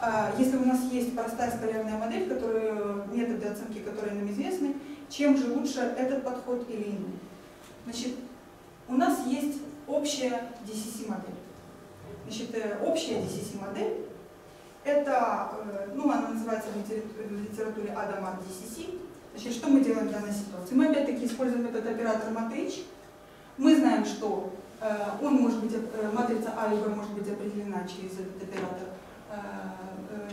А, Если у нас есть простая скалярная модель, которую, методы оценки которые нам известны, чем же лучше этот подход или иной? Значит, у нас есть общая DCC-модель. Значит, э, общая DCC-модель – это, э, ну, она называется в литера- в литературе Адамар DCC. Значит, что мы делаем в данной ситуации? Мы опять-таки используем этот оператор matrix. Мы знаем, что э, он может быть, матрица А и Б может быть определена через этот оператор,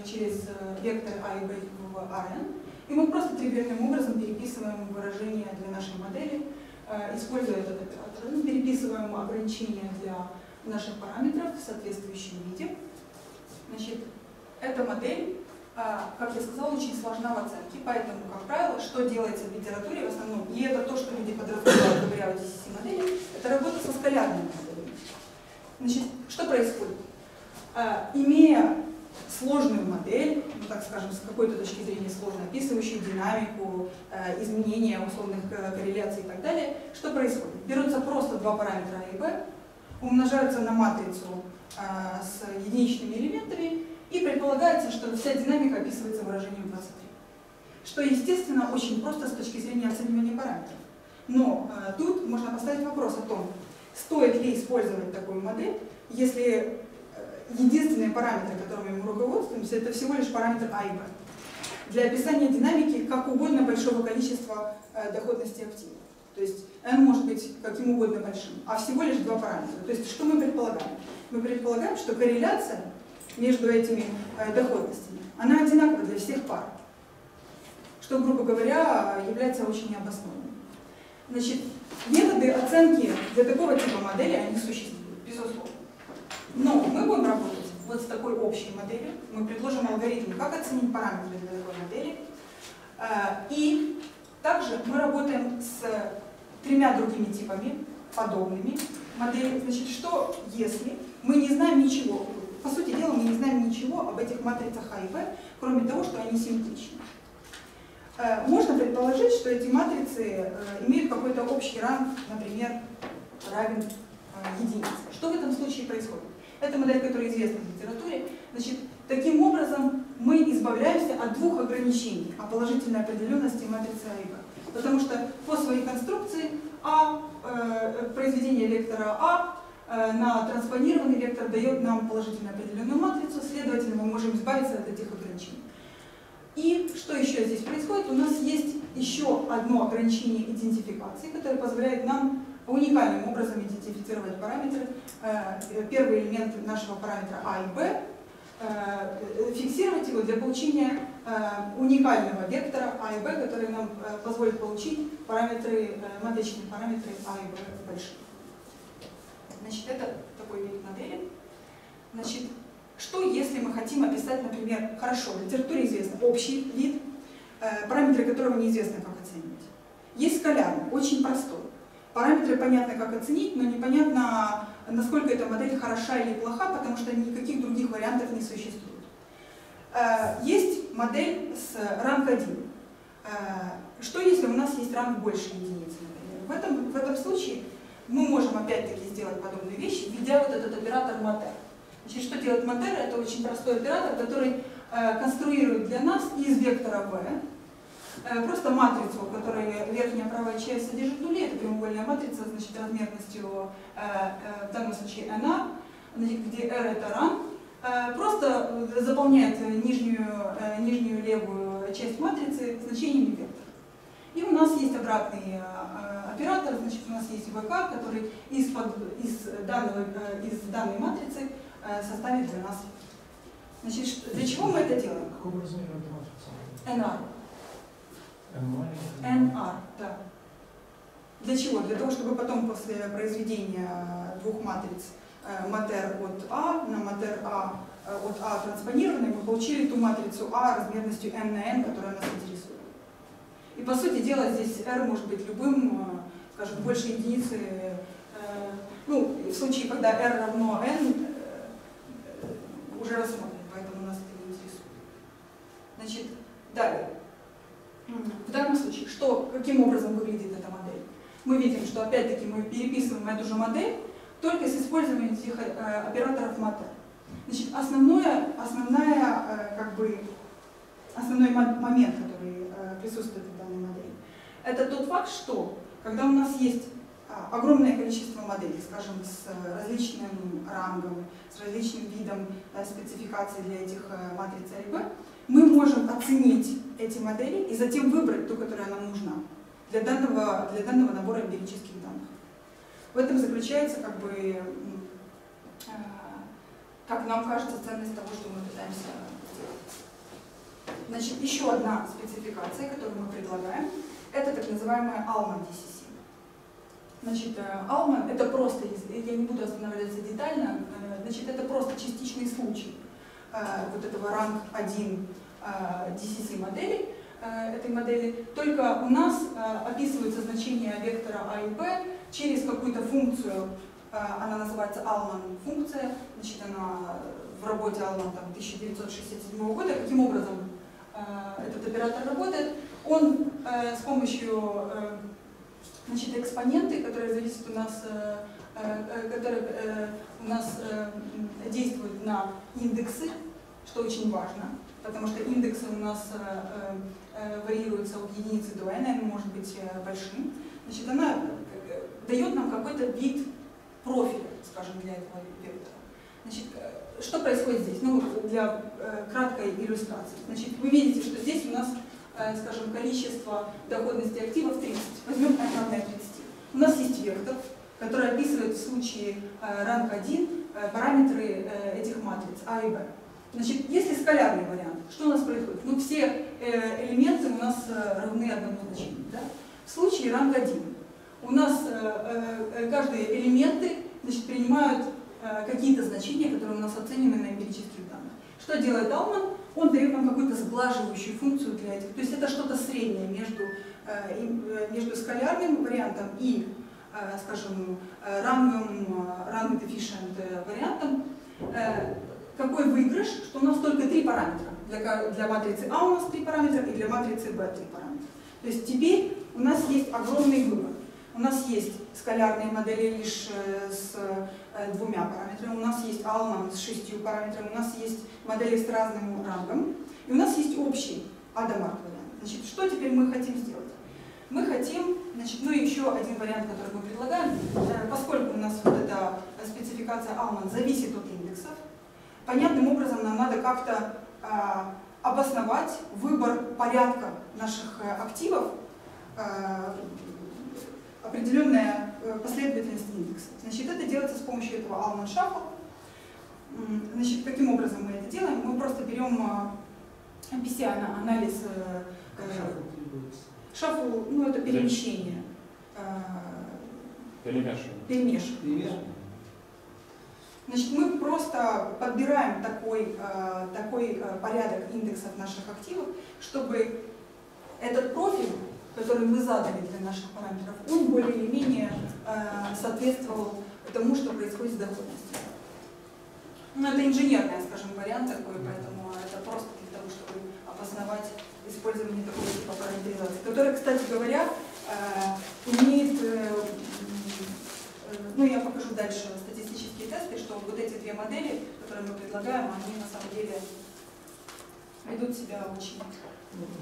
через вектор А и Б в Rn. И мы просто тривиальным образом переписываем выражение для нашей модели, э, используя этот оператор. Переписываем ограничения для наших параметров в соответствующем виде. Значит, эта модель, а, как я сказала, очень сложна в оценке, поэтому, как правило, что делается в литературе в основном, и это то, что люди подразумевают, говоря о DCC-модели, это работа со скалярными моделями. Значит, что происходит? А, Имея сложную модель, ну, так скажем, с какой-то точки зрения сложной, описывающую динамику, э, изменения условных э, корреляций и так далее, что происходит? Берутся просто два параметра А и Б, умножаются на матрицу э, с единичными элементами, и предполагается, что вся динамика описывается выражением 23. Что, естественно, очень просто с точки зрения оценивания параметров. Но тут можно поставить вопрос о том, стоит ли использовать такую модель, если единственные параметры, которыми мы руководствуемся, это всего лишь параметр А и Б. Для описания динамики как угодно большого количества э, доходности активов. То есть n может быть каким угодно большим, а всего лишь два параметра. То есть что мы предполагаем? Мы предполагаем, что корреляция между этими э, доходностями, она одинакова для всех пар, что, грубо говоря, является очень необоснованным. Значит, методы оценки для такого типа модели, они существуют. Но мы будем работать вот с такой общей моделью. Мы предложим алгоритм, как оценить параметры для такой модели. Э, И также мы работаем с тремя другими типами, подобными моделей. Значит, что если мы не знаем ничего, по сути дела мы не знаем ничего об этих матрицах А и Б, кроме того, что они симметричны. Э, Можно предположить, что эти матрицы э, имеют какой-то общий ранг, например, равен единице. Что в этом случае происходит? Это модель, которая известна в литературе. Значит, таким образом мы избавляемся от двух ограничений о положительной определенности матрицы А и Б. Потому что по своей конструкции А, э, произведение вектора А э, на транспонированный вектор дает нам положительно определенную матрицу, следовательно, мы можем избавиться от этих ограничений. И что еще здесь происходит? У нас есть еще одно ограничение идентификации, которое позволяет нам уникальным образом идентифицировать параметры. Э, Первый элемент нашего параметра А и Б, э, фиксировать его для получения э, уникального вектора А и Б, который нам позволит получить параметры, матричные параметры А и Б большие. Значит, это такой вид модели. Значит, что если мы хотим описать, например, хорошо, в литературе известно общий вид, параметры которого неизвестно, как оценивать. Есть скалярный, очень простой. Параметры понятно, как оценить, но непонятно, насколько эта модель хороша или плоха, потому что никаких других вариантов не существует. Э, Есть модель с ранг 1. Э, Что если у нас есть ранг больше единицы? В этом, в этом случае мы можем опять-таки сделать подобные вещи, введя вот этот оператор Матер. Значит, что делает Матер? Это очень простой оператор, который э, конструирует для нас из вектора v просто матрицу, в которой верхняя правая часть содержит нули, это прямоугольная матрица, значит, размерностью, э, э, в данном случае значит, где R это ранг, э, просто э, заполняет нижнюю, э, нижнюю левую часть матрицы значениями вектора. И у нас есть обратный э, э, оператор, значит, у нас есть ВК, который из, из, данного, э, из данной матрицы э, составит для нас. Значит, для чего мы это делаем? Какого размера матрица? NR. N? NR, да. Для чего? Для того, чтобы потом после произведения двух матриц э, матер от А на матер А э, от А транспонированной мы получили ту матрицу А размерностью m на n, которая нас интересует. И по сути дела здесь R может быть любым, э, скажем, больше единицы. Ну, в случае, когда R равно n, уже рассмотрим, поэтому Значит, далее. М, В данном случае, что, каким образом выглядит эта модель? Мы видим, что опять-таки мы переписываем эту же модель, только с использованием этих э, операторов матер. Значит, основное, основная, э, как бы, основной мо- момент, который э, присутствует в данной модели, это тот факт, что когда у нас есть а, огромное количество моделей, скажем, с различным рангом, с различным видом спецификации для этих матриц А и Б, мы можем оценить эти модели и затем выбрать ту, которая нам нужна для данного, для данного набора эмпирических данных. В этом заключается, как бы, э, как нам кажется, ценность того, что мы пытаемся сделать. Значит, еще одна спецификация, которую мы предлагаем, это так называемая Alman DCC. Значит, э, Alman это просто, я не буду останавливаться детально, э, значит, это просто частичный случай вот этого ранг 1 э, DCC модели, этой модели, только у нас э, описываются значения вектора А и Б через какую-то функцию, э, она называется Alman функция, значит, она в работе Alman там, 1967 года. Каким образом э, этот оператор работает? Он э, с помощью э, значит, экспоненты, которые зависят у нас, э, э, которые э, у нас э, действуют на индексы, что очень важно, потому что индексы у нас э, варьируются от единицы до n, n может быть э, большим. Значит, она э, дает нам какой-то вид профиля, скажем, для этого вектора. Значит, что происходит здесь? Ну, для краткой иллюстрации. Значит, вы видите, что здесь у нас, скажем, количество доходности активов 30. Возьмем n равное 30. У нас есть вектор, который описывает в случае ранг 1 э, параметры этих матриц А и Б. Значит, если скалярный вариант, что у нас происходит? Ну, все э, элементы у нас э, равны одному значению. Да? В случае ранг 1 у нас э, э, каждые элементы значит, принимают какие-то значения, которые у нас оценены на эмпирических данных. Что делает Далман? Он дает нам какую-то сглаживающую функцию для этих. То есть это что-то среднее между, между скалярным вариантом и, скажем, рангом, ранг deficient э, вариантом. Какой выигрыш? Что у нас только три параметра. Для, для матрицы А у нас три параметра и для матрицы Б три параметра. То есть теперь у нас есть огромный выбор. У нас есть скалярные модели лишь э, с э, двумя параметрами, у нас есть Alman с шестью параметрами, у нас есть модели с разным рангом, и у нас есть общий Адамарт вариант. Значит, что теперь мы хотим сделать? Мы хотим, значит, ну и еще один вариант, который мы предлагаем, э, поскольку у нас вот эта спецификация Alman зависит от индексов, понятным образом нам надо как-то а, обосновать выбор порядка наших э, активов, а, определенная э, последовательность индексов. Значит, это делается с помощью этого Alman Shuffle. Значит, каким образом мы это делаем? Мы просто берем а, PCI-анализ э, э, шафл, ну это перемещение, э, Перемешиваем. перемешивание. Перемешивание. Значит, мы просто подбираем такой, э, такой э, порядок индексов наших активов, чтобы этот профиль, который мы задали для наших параметров, он более или менее э, соответствовал тому, что происходит с доходностью. Ну, это инженерный, скажем, вариант такой, поэтому это просто для того, чтобы обосновать использование такого типа параметризации, который, кстати говоря, имеет, ну, я покажу дальше тесты, что вот эти две модели, которые мы предлагаем, они на самом деле ведут себя очень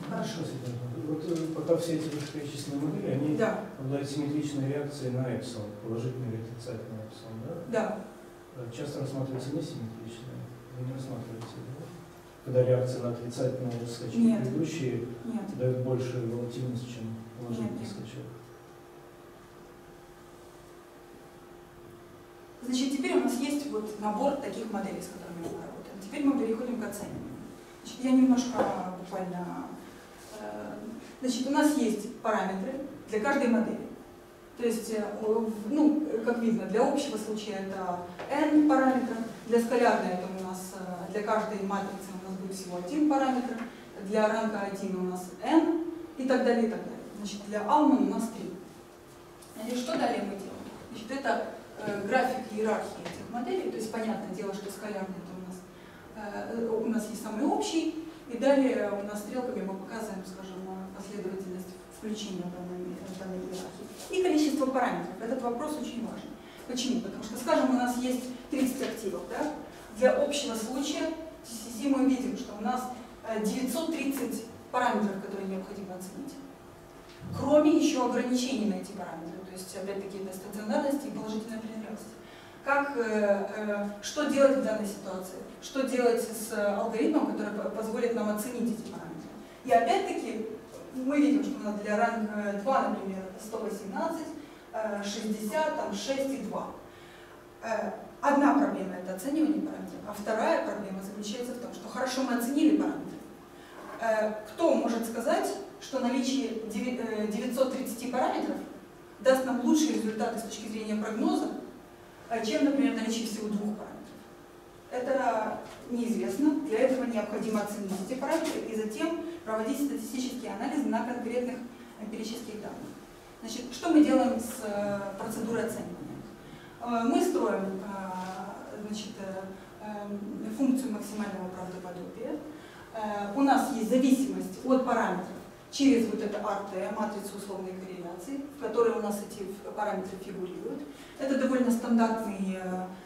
хорошо. Вот э, пока все эти вышеперечисленные модели, они Да, обладают симметричной реакцией на эпсилон, положительной или отрицательной эпсилон, да? да. А Часто рассматривается несимметричная. Вы не рассматриваете, да? Когда реакция на отрицательные скачки Нет. предыдущие Нет. дают большую волатильность, чем положительный нет. скачок. Значит, теперь у нас есть вот набор таких моделей, с которыми мы работаем. Теперь мы переходим к оцениванию. Значит, я немножко буквально... э, Значит, у нас есть параметры для каждой модели. То есть, э, ну, как видно, для общего случая это n параметров, для скалярной это у нас, э, для каждой матрицы у нас будет всего один параметр, для ранга 1 у нас n и так далее, и так далее. Значит, для Alman у нас 3. Значит, что далее мы делаем? Значит, это график иерархии этих моделей, то есть понятное дело, что скалярный это у нас, э, у нас есть самый общий, И далее у нас стрелками мы показываем, скажем, последовательность включения данной, данной иерархии. И количество параметров. Этот вопрос очень важен. Почему? Потому что, скажем, у нас есть 30 активов. Да? Для общего случая TCC мы видим, что у нас 930 параметров, которые необходимо оценить. Кроме еще ограничений на эти параметры, то есть опять-таки это стационарность и положительная определенность. Как, э, э, что делать в данной ситуации? Что делать с алгоритмом, который позволит нам оценить эти параметры? И опять-таки мы видим, что у нас для ранга 2, например, 118, 60, там 6 и 2. Э, одна проблема – это оценивание параметров, а вторая проблема заключается в том, что хорошо мы оценили параметры. Э, кто может сказать, что наличие 930 э, параметров даст нам лучшие результаты с точки зрения прогноза, чем, например, наличие всего двух параметров? Это неизвестно. Для этого необходимо оценить эти параметры и затем проводить статистические анализы на конкретных эмпирических данных. Значит, что мы делаем с э, процедурой оценивания? Э, мы строим э, значит, функцию максимального правдоподобия. У нас есть зависимость от параметров через вот это RT, матрицу условной корреляции, в которой у нас эти параметры фигурируют. Это довольно стандартный,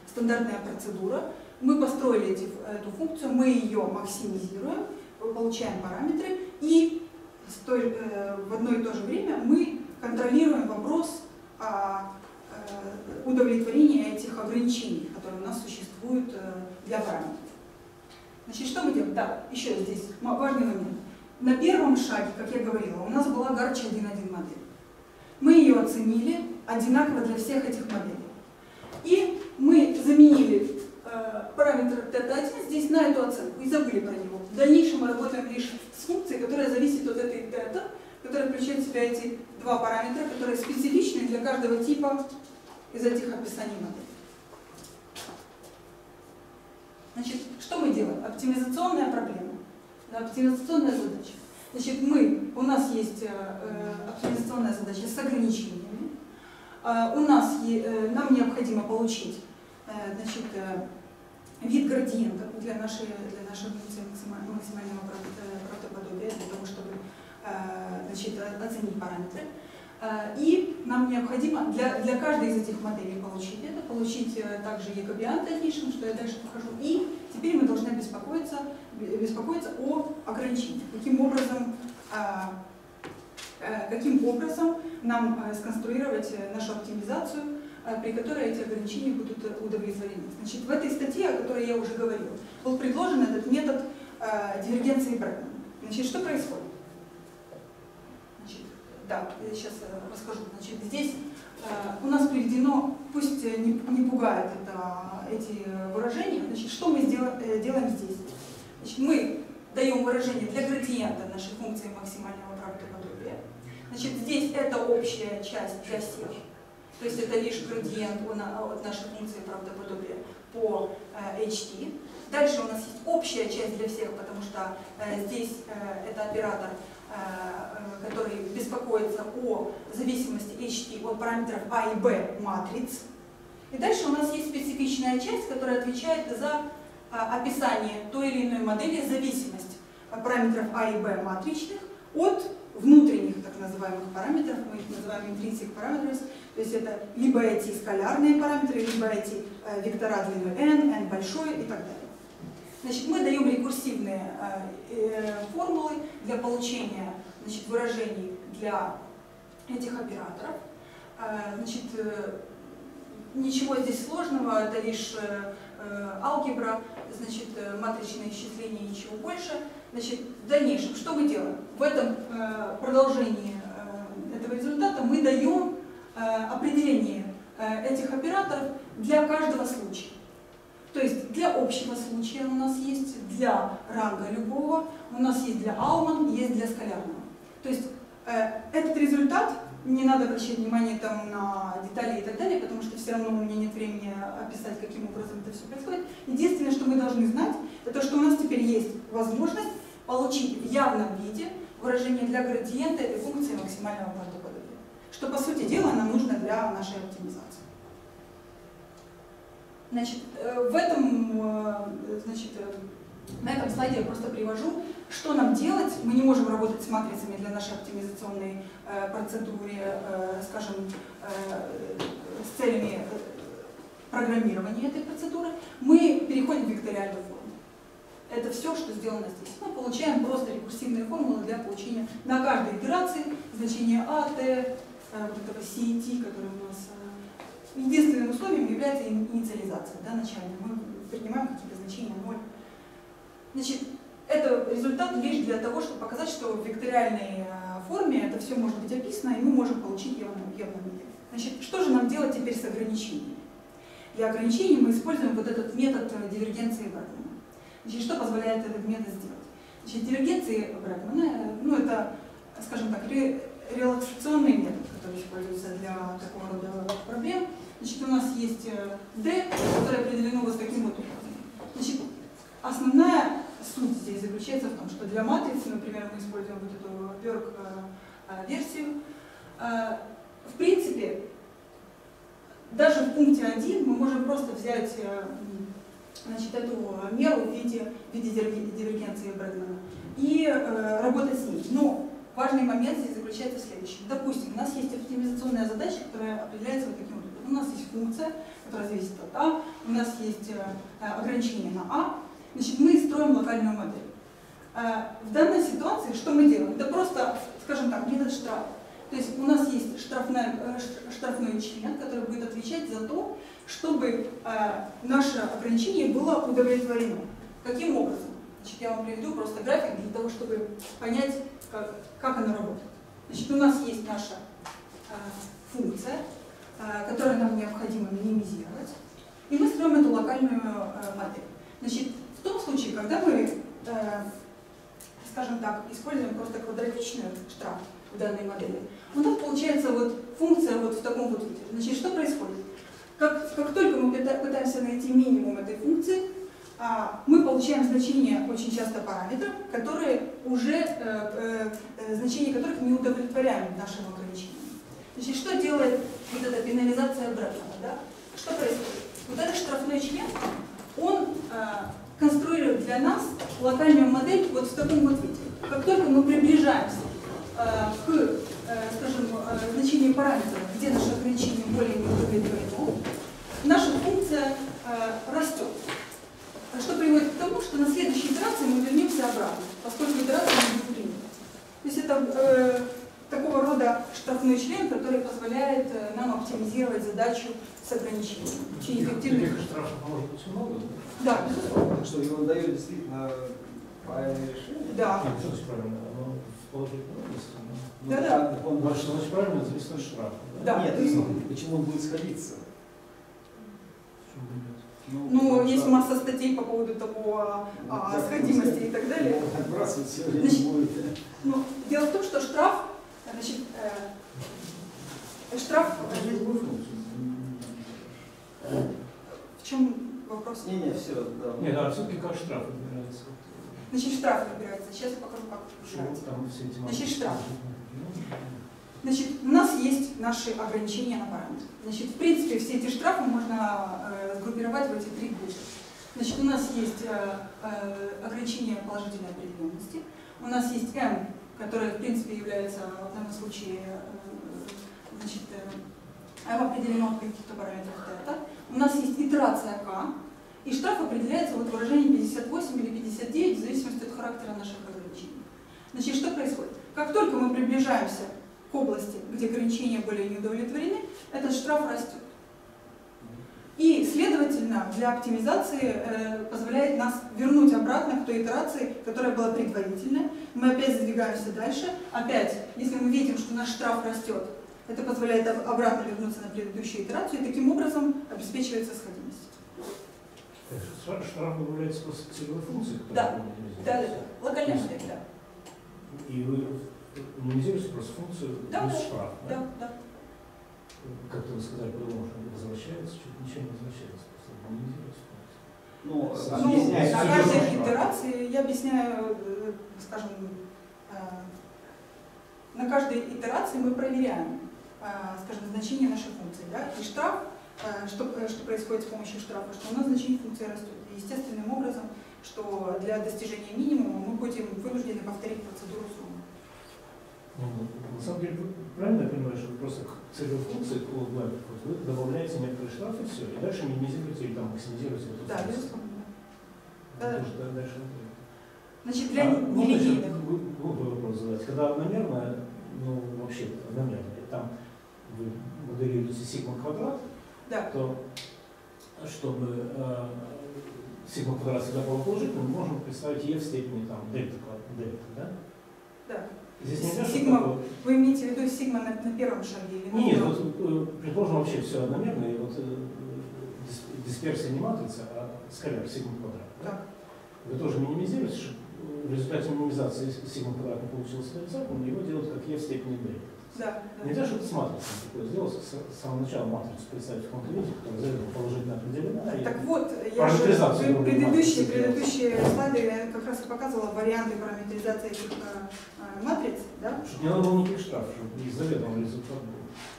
стандартная процедура. Мы построили эти, эту функцию, мы ее максимизируем, получаем параметры, и в одно и то же время мы контролируем вопрос о э, удовлетворении этих ограничений, которые у нас существуют э, для параметров. Значит, что мы делаем? Да, еще здесь важный момент. На первом шаге, как я говорила, у нас была Гарч 1.1 модель. Мы ее оценили одинаково для всех этих моделей. И мы заменили э, параметр θ1 здесь на эту оценку и забыли про него. В дальнейшем мы работаем лишь с функцией, которая зависит от этой θ, которая включает в себя эти два параметра, которые специфичны для каждого типа из этих описаний модели. Значит, что мы делаем? Оптимизационная проблема, оптимизационная задача. Значит, мы, у нас есть э, э оптимизационная задача с ограничениями. Э, у нас, э, нам необходимо получить значит, вид градиента для нашей, для функции максимального правдоподобия, для того, чтобы значит, оценить параметры. Э, и нам необходимо для, для каждой из этих моделей получить это, получить э, также якобиан в дальнейшем, что я дальше покажу. И теперь мы должны беспокоиться, беспокоиться о ограничениях. Каким образом, каким образом нам сконструировать нашу оптимизацию, при которой эти ограничения будут удовлетворены. Значит, в этой статье, о которой я уже говорила, был предложен этот метод дивергенции Брэдмана. Значит, что происходит? Да, я сейчас э, расскажу. Значит, здесь э, у нас приведено, пусть не, не пугает это, эти выражения, значит, что мы э, делаем здесь? Значит, мы даем выражение для градиента нашей функции максимального правдоподобия. Значит, здесь это общая часть для всех. То есть это лишь градиент от нашей функции правдоподобия по э, HT. Дальше у нас есть общая часть для всех, потому что э, здесь э, это оператор Э, который беспокоится о зависимости HT от параметров А и Б матриц. И дальше у нас есть специфичная часть, которая отвечает за э, описание той или иной модели зависимость параметров А и Б матричных от внутренних так называемых параметров, мы их называем intrinsic parameters, то есть это либо эти скалярные параметры, либо эти э, вектора длиной n, n большой и так далее. Значит, мы даем рекурсивные э, э, формулы для получения значит, выражений для этих операторов. Э, значит, ничего здесь сложного, это лишь алгебра, значит, матричное исчисление ничего больше. Значит, в дальнейшем, что мы делаем? В этом продолжении этого результата мы даем определение этих операторов для каждого случая. То есть для общего случая у нас есть, для ранга любого, у нас есть для Ауман, есть для скалярного. То есть э, этот результат, не надо обращать внимание там, на детали и так далее, потому что все равно у меня нет времени описать, каким образом это все происходит. Единственное, что мы должны знать, это что у нас теперь есть возможность получить в явном виде выражение для градиента этой функции максимального правдоподобия. Что, по сути дела, нам нужно для нашей оптимизации. Значит, э, в этом, э, значит, э, на этом слайде я просто привожу что нам делать. Мы не можем работать с матрицами для нашей оптимизационной процедуры, скажем, с целями программирования этой процедуры. Мы переходим в векториальную форму. Это все, что сделано здесь. Мы получаем просто рекурсивные формулы для получения на каждой итерации значения А, Т, вот этого C и T, который у нас единственным условием является ини- инициализация да, начальная. Мы принимаем какие-то значения 0. Значит, это результат лишь для того, чтобы показать, что в векториальной э, форме это все может быть описано, и мы можем получить явную, явную. Значит, что же нам делать теперь с ограничениями? Для ограничений мы используем вот этот метод э, дивергенции Брэдмана. Значит, что позволяет этот метод сделать? Значит, дивергенции Брэдмана, э, ну это, скажем так, ре- релаксационный метод, который используется для такого рода проблем. Значит, у нас есть э, D, которое определено вот таким вот образом. Значит, основная суть здесь заключается в том, что для матрицы, например, мы используем вот эту Берг-версию. Э, В принципе, даже в пункте 1 мы можем просто взять э, значит, эту меру в виде, в виде дивер- дивергенции Брэдмана и э, работать с ней. Но важный момент здесь заключается в следующем. Допустим, у нас есть оптимизационная задача, которая определяется вот таким. У нас есть функция, которая зависит от А, у нас есть э, э, ограничение на А, значит, мы строим локальную модель. Э, В данной ситуации что мы делаем? Это просто, скажем так, метод штрафа. То есть у нас есть штрафная, штрафной член, который будет отвечать за то, чтобы наше ограничение было удовлетворено. Каким образом? Значит, я вам приведу просто график для того, чтобы понять, как, как оно работает. Значит, у нас есть наша функция, э, которую нам необходимо минимизировать, и мы строим эту локальную э, модель. Значит, в том случае, когда мы, э, скажем так, используем просто квадратичный штраф в данной модели, у нас получается вот функция вот в таком вот виде. Значит, что происходит? Как, как только мы пыта- пытаемся найти минимум этой функции, а, мы получаем значения очень часто параметров, которые уже, значения которых не удовлетворяем нашим ограничениям. Значит, что делает вот эта пенализация Брэдмана? Да? Что происходит? Вот этот штрафной член, он э, конструирует для нас локальную модель вот в таком вот виде. Как только мы приближаемся э, к, э, скажем, э, значению параметров, где наше ограничение более не удовлетворено, наша функция э, растет. Что приводит к тому, что на следующей итерации мы вернемся обратно, поскольку итерация не будет принята. То есть это э, такого рода штрафной член, который позволяет э, нам оптимизировать задачу с ограничением. Очень эффективно. таких штрафов может быть много. Да, безусловно. Так что его дает действительно правильное решение? Да. Нет, что значит правильно? Оно в положительной области. но- Ну, он Больше, значит, правильно, зависит от штрафа. Да. Нет, ну, почему он будет сходиться? Ну, потому есть масса статей по поводу того, а, а, Да, сходимости и так далее. его Отбрасывать все время Значит, будет. Ну, дело в том, что штраф, значит, э, штраф, функцию. в чем вопрос? Не, не, все, да. Нет, а все-таки как штраф выбирается? Значит, штраф выбирается. Сейчас я покажу, как выбирается. Значит, штраф. Значит, у нас есть наши ограничения на параметры. Значит, в принципе, все эти штрафы можно э, сгруппировать в эти три группы. Значит, у нас есть э, э, ограничение положительной определенности, у нас есть m, которое, в принципе, является в данном случае э, значит, э, m определено от каких-то параметров θ. У нас есть итерация k, и штраф определяется вот выражением 58 или 59 в зависимости от характера наших ограничений. Значит, что происходит? Как только мы приближаемся к области, где ограничения более не удовлетворены, этот штраф растет. И, следовательно, для оптимизации э, позволяет нас вернуть обратно к той итерации, которая была предварительная. Мы опять сдвигаемся дальше. Опять, если мы видим, что наш штраф растет, это позволяет об- обратно вернуться на предыдущую итерацию, и таким образом обеспечивается сходимость. Штраф, штраф добавляется к целевой функции, Да. Да, да. Локальная модель, да. И вы минимизируете просто функцию Да, без да, штрафа, да? Да, да. Как-то вы сказали, по-другому, что возвращается, что-то ничего не возвращается, просто функция. Ну, Ну, на каждой итерации я объясняю, э, скажем, э, на каждой итерации мы проверяем, э, скажем, значение нашей функции. Да? И штраф, что, что происходит с помощью штрафа, что у нас значение функции растет. И естественным образом что для достижения минимума мы будем вынуждены повторить процедуру суммы. Ну, на самом деле, правильно я понимаю, что просто к целевой функции к логбайку вы добавляете некоторые штрафы, все, и дальше минимизируете или там максимизируете эту Да, функцию. безусловно. да. Тоже да, дальше. Значит, для А нелинейных. глуп- глупый вопрос задать? Когда одномерно, ну вообще одномерно, и там вы моделируете сигма квадрат, Да, то чтобы э, сигма квадрат всегда был положительным, мы можем представить e в степени там дельта, дельта да? Да. Здесь нельзя, Сигма Вы имеете в виду сигма на, на первом шаге или на Нет, втором? вот, э, предположим, вообще все одномерно, и вот э, дис- дисперсия не матрица, а скаляр сигма квадрат. да? Вы тоже минимизируете, чтобы в результате минимизации сигма квадрат не получилось отрицательным, его делают как e в степени d. Да, да. Нельзя что-то с матрицей такое сделать, с, самого начала матрицу представить в каком-то виде, которая заведомо положительно определена. и- Так вот, я же предыдущие, предыдущие слайды я как раз и показывала варианты параметризации этих э, э, матриц, да? Чтобы не надо было никаких штрафов, чтобы и заведомо результат был.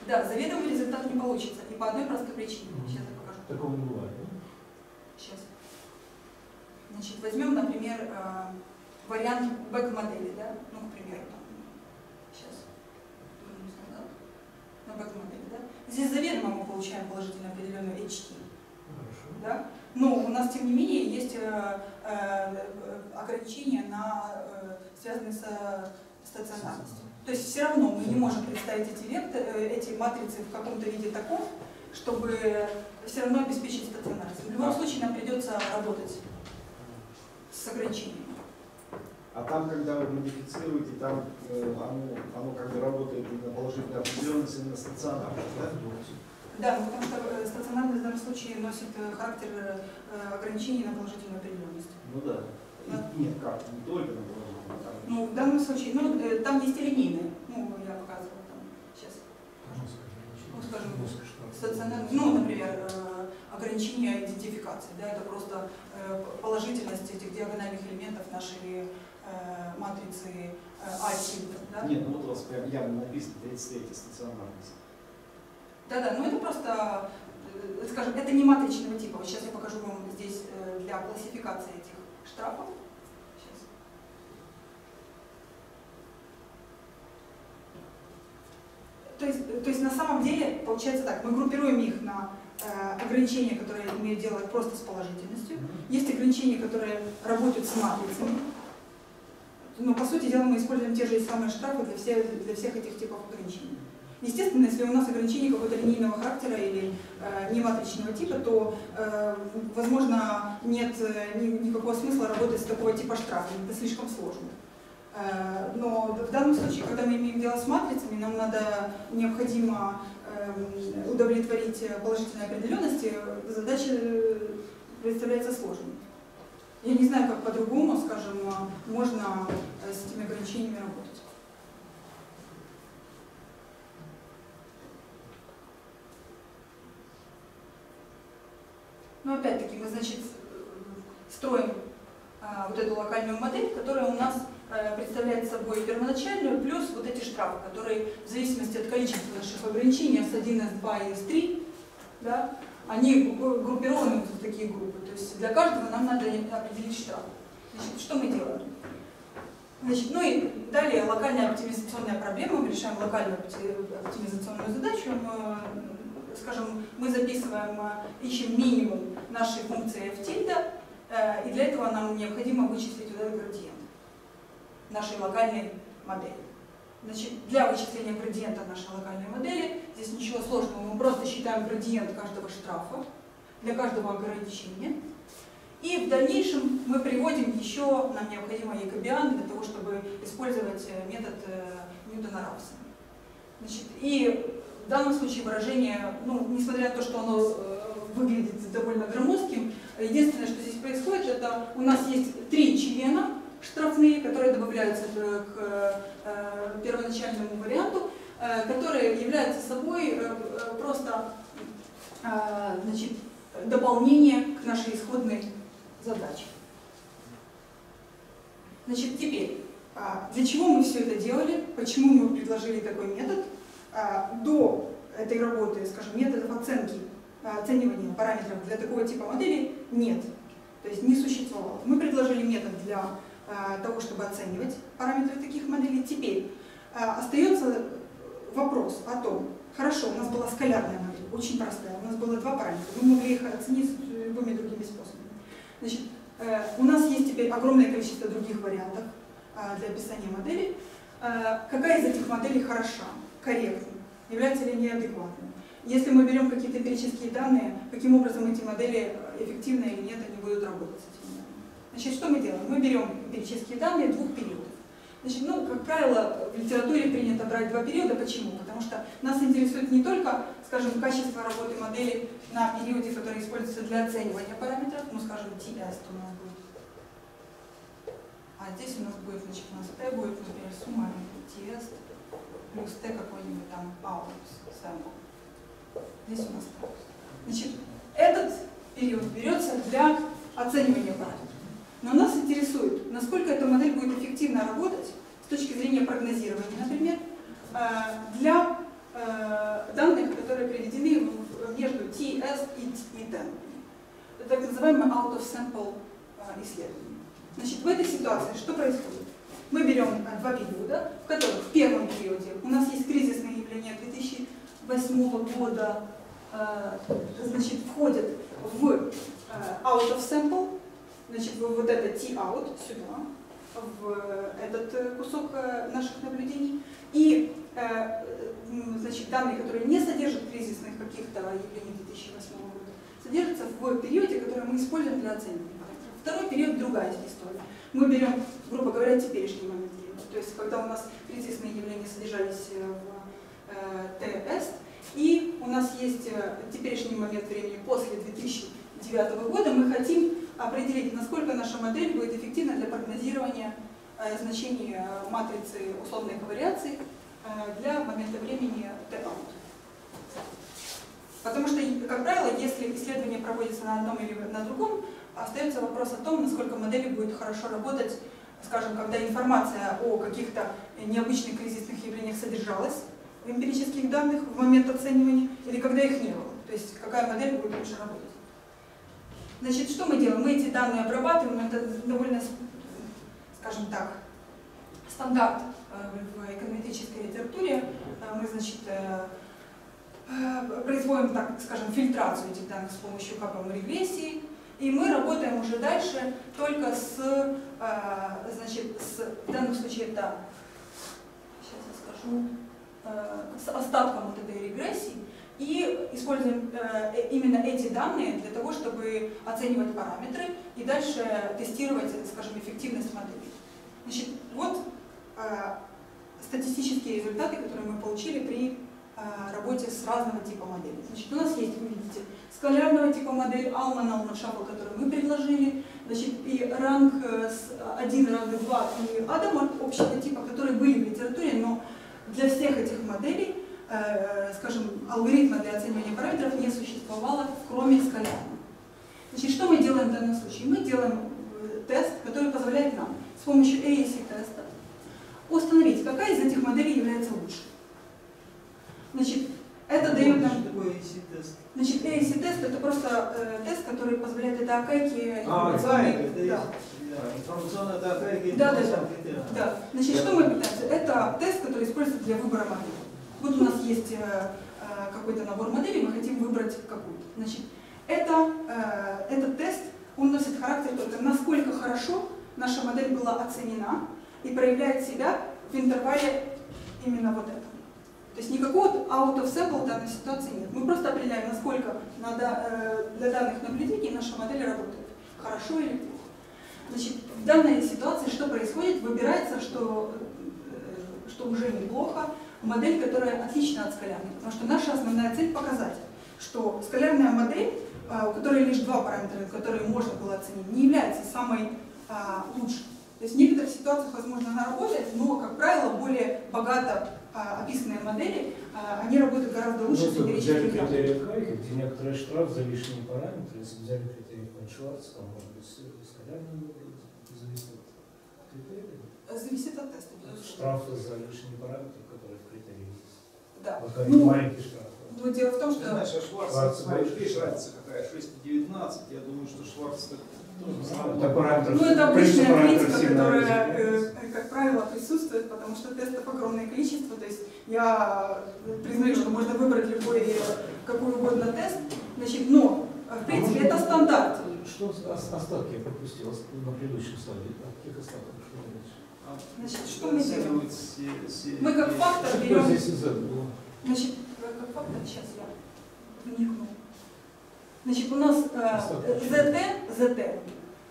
Да, заведомый результат не получится. И по одной простой причине. Мгм. Сейчас я покажу. Такого не бывает. да? Сейчас. Значит, возьмем, например, э, вариант бэк-модели, да? Ну, к примеру, там, сейчас. вернусь назад. На бэк-модели, да? Здесь заведомо мы получаем положительно определенную HT. Да? Но у нас, тем не менее, есть э, э, ограничения, на, э, связанные со стационарностью. То есть все равно мы не можем представить эти, векторы, э, эти матрицы в каком-то виде таком, чтобы все равно обеспечить стационарность. В любом случае нам придется работать с ограничениями. А там, когда вы модифицируете, там э, оно, оно как бы работает на положительной определенности на стационарность, да? Да, потому что э, стационарность в данном случае носит э, характер э, ограничений на положительную определенность. Ну да. Да. И- Нет, как, не только на положительной, а Ну, в данном случае, ну, э, там есть и линейные, ну, я показывала там сейчас. Ну, скажем, Стационарный, ну, например, э, ограничение идентификации, да, это просто э, положительность этих диагональных элементов нашей матрицы э, А да? Нет, ну вот у вас прям явно написано 33 стационарность. Да-да, ну это просто, э, скажем, это не матричного типа. Вот сейчас я покажу вам здесь э, для классификации этих штрафов. Сейчас. То есть, то есть на самом деле получается так, мы группируем их на э, ограничения, которые имеют дело просто с положительностью. Есть ограничения, которые работают с матрицами. Но по сути дела мы используем те же самые штрафы для всех, для всех этих типов ограничений. Естественно, если у нас ограничение какого-то линейного характера или э, не матричного типа, то, э, возможно, нет э, ни- никакого смысла работать с такого типа штрафом, это слишком сложно. Э, но в данном случае, когда мы имеем дело с матрицами, нам надо необходимо эм, удовлетворить положительные определенности, задача э, представляется сложной. Я не знаю, как по-другому, скажем, э, можно э, с этими ограничениями работать. Но опять-таки мы, значит, строим а, вот эту локальную модель, которая у нас э, представляет собой первоначальную, плюс вот эти штрафы, которые в зависимости от количества наших ограничений, S1, S2 и S3, да, они группированы в такие группы. То есть для каждого нам надо определить штраф. Значит, что мы делаем? Значит, ну и далее локальная оптимизационная проблема. Мы решаем локальную опти- оптимизационную задачу. Мы, скажем, мы записываем, э, ищем минимум нашей функции f тильда, э, и для этого нам необходимо вычислить вот этот градиент нашей локальной модели. Значит, для вычисления градиента нашей локальной модели здесь ничего сложного, мы просто считаем градиент каждого штрафа для каждого ограничения. И в дальнейшем мы приводим еще, нам необходимо якобиан для того, чтобы использовать э, метод э, Ньютона-Рафсона. Значит, и в данном случае выражение, ну, несмотря на то, что оно э, выглядит довольно громоздким, единственное, что здесь происходит, это у нас есть три члена штрафные, которые добавляются к э, первоначальному варианту, э, которые являются собой э, просто значит, дополнение к нашей исходной задаче. Значит, теперь, а, для чего мы все это делали, почему мы предложили такой метод? А, До этой работы, скажем, методов оценки, а, оценивания параметров для такого типа модели нет. То есть не существовало. Мы предложили метод для того, чтобы оценивать параметры таких моделей. Теперь э, остается вопрос о том, хорошо, у нас была скалярная модель, очень простая, у нас было два параметра, мы могли их оценить любыми другими способами. Значит, э, у нас есть теперь огромное количество других вариантов э, для описания модели. Э, какая из этих моделей хороша, корректна, является ли они адекватной? Если мы берем какие-то эмпирические данные, каким образом эти модели эффективны или нет, они будут работать. Значит, что мы делаем? Мы берем эмпирические данные двух периодов. Значит, ну, как правило, в литературе принято брать два периода. Почему? Потому что нас интересует не только, скажем, качество работы модели на периоде, который используется для оценивания параметров, ну, скажем, TS у нас будет. А здесь у нас будет, значит, у нас T будет, например, сумма TS плюс T какой-нибудь там out sample. Здесь у нас так. Значит, этот период берется для оценивания параметров. Но нас интересует, насколько эта модель будет эффективно работать с точки зрения прогнозирования, например, э, для э, данных, которые приведены между TS и T. Это так называемое out-of-sample э, исследование. Значит, в этой ситуации что происходит? Мы берем два периода, в которых в первом периоде у нас есть кризисное явление 2008 года, значит, входят в out значит, вот это T-out сюда, в этот кусок э, наших наблюдений. И э, значит, данные, которые не содержат кризисных каких-то явлений 2008 года, содержатся в периоде, который мы используем для оценки. Второй период другая история. Мы берем, грубо говоря, теперешний момент времени. То есть, когда у нас кризисные явления содержались э, в ТС, и у нас есть теперешний момент времени после 2009 года, мы хотим определить, насколько наша модель будет эффективна для прогнозирования э, значений э, матрицы условной ковариации э, для момента времени T-out. Потому что, как правило, если исследование проводится на одном или на другом, остается вопрос о том, насколько модель будет хорошо работать, скажем, когда информация о каких-то необычных кризисных явлениях содержалась в эмпирических данных в момент оценивания, или когда их не было. То есть какая модель будет лучше работать. Значит, что мы делаем? Мы эти данные обрабатываем, это довольно, скажем так, стандарт э, в эконометрической литературе. Э, мы, значит, э, производим, так скажем, фильтрацию этих данных с помощью капом регрессии, и мы работаем уже дальше только с, значит, с, в данном случае это, сейчас я скажу, с остатком вот этой регрессии, и используем э, именно эти данные для того, чтобы оценивать параметры и дальше тестировать, скажем, эффективность модели. Значит, вот э, статистические результаты, которые мы получили при э, работе с разного типа моделей. Значит, у нас есть, вы видите, скалярного типа модель Alman, Alman Shuffle, которую мы предложили, значит, и ранг э, с 1, ранг 2 и Adam общего типа, которые были в литературе, но для всех этих моделей Э, скажем, алгоритма для оценивания параметров не существовало, кроме скалярного. Значит, что мы делаем в данном случае? Мы делаем э, тест, который позволяет нам с помощью AAC-теста установить, какая из этих моделей является лучшей. Значит, это дает нам... Что такое AAC-тест? Значит, AAC-тест это просто э, тест, который позволяет это акайки... А, акайки, да. Информационная это акайки. Да, да, да. да. Значит, что мы пытаемся? Это тест, который используется для выбора модели. Вот у нас есть э, э, какой-то набор моделей, мы хотим выбрать какую-то. Значит, это, э, этот тест, он носит характер только насколько хорошо наша модель была оценена и проявляет себя в интервале именно вот этого. То есть никакого out of sample данной ситуации нет. Мы просто определяем, насколько надо, для данных наблюдений наша модель работает. Хорошо или плохо. Значит, в данной ситуации что происходит? Выбирается, что, что уже неплохо, модель, которая отлична от скалярной. Потому что наша основная цель показать, что скалярная модель, а, у которой лишь два параметра, которые можно было оценить, не является самой а, лучшей. То есть в некоторых ситуациях, возможно, она работает, но, как правило, более богато а, описанные модели, а, они работают гораздо лучше ну, с взяли критерии Кайка, где некоторые штраф за лишние параметры, если взяли критерий Панчварц, там может быть скалярная модель, зависит от критерия. Зависит от теста. Штрафы за лишние параметры, да. ну, Ну, дело в том, Ты что знаешь, а Шварц, Шварц смотришь, разница какая, 6,19, я думаю, что Шварц так. Это параметр. ну, это обычная сильно которая, разделяется. э, как правило, присутствует, потому что тестов огромное количество. То есть я признаю, что можно выбрать любой, э, какой угодно тест. Значит, но, э, в принципе, это стандарт. Что остатки я пропустил на предыдущем слайде? От каких остатков? Значит, что мы делаем? Мы как фактор берем... Значит, э, как фактор, сейчас я вникну. Значит, у нас э, ZT, ZT,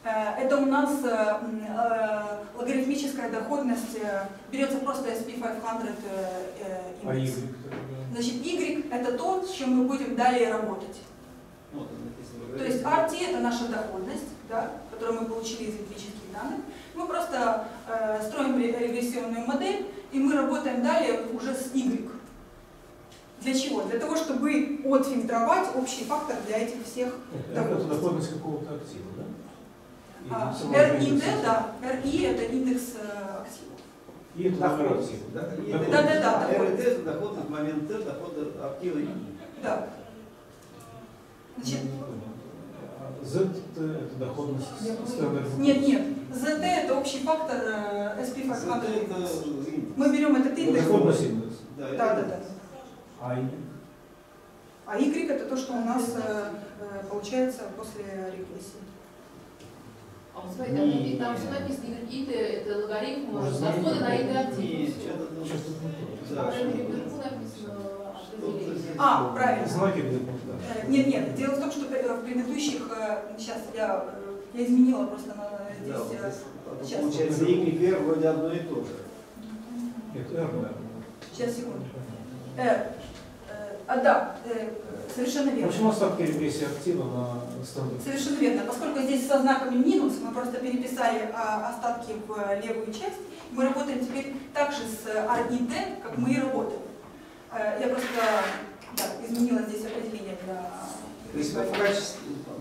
э, это у нас э, э, логарифмическая доходность, э, берется просто SP500 э, э, А индекс. Y? тогда? Значит, Y это то, с чем мы будем далее работать. То есть RT это наша доходность, да, которую мы получили из эмпирических данных. Мы просто э, строим ре- регрессионную модель, и мы работаем далее уже с Y. Для чего? Для того, чтобы отфильтровать общий фактор для этих всех. Нет, это Доходность. какого-то актива, да? А, RID, да, RI это индекс э, актива. И это Доходность. актива. Да, и Доходность. это- Да-да-да, а доходность. РТ это доходность в момент Т, доход актива. Да. Значит, Ну, не понял. А Z это это доходность стандарт. нет, нет, ZT это общий фактор э, Это SP500. индекс. Мы берем этот индекс. Доходность индекс. Да, Да, да. А Y? А Y это то, что у нас э, э, получается после регрессии. А вот смотрите, там, там все написано, и это логарифм Может, знаете, расхода на что-то там- Сейчас тут не то. Да, А что-то- вверху написано определение. А, правильно. Знаки так. Э, Нет, нет, дело в том, что э, в предыдущих, сейчас я, э, я изменила просто на Да, здесь. вот э, здесь, сейчас. Получается, Y и R вроде одно и то же. Нет, R, наверное. Сейчас, секунду. Э, э, а, да, э, совершенно верно. общем, остатки регрессии актива на стандарт. Совершенно верно. Поскольку здесь со знаками минус, мы просто переписали а, остатки в э, левую часть. Мы работаем теперь также с э, RIT, как мы и работаем. Э, Я просто да, изменила здесь определение для... То есть вы в качестве, ну,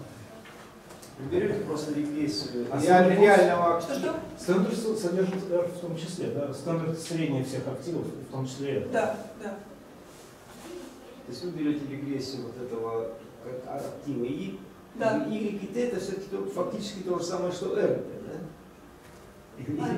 вы берете просто регрессию А реаль- реального Что-что? Стандарт с- содержит в том числе, да? Стандарт средний всех активов, в том числе R. Да, да. То есть вы берете регрессию вот этого как актива И, Да. Y и T это все-таки фактически то же самое, что R, да?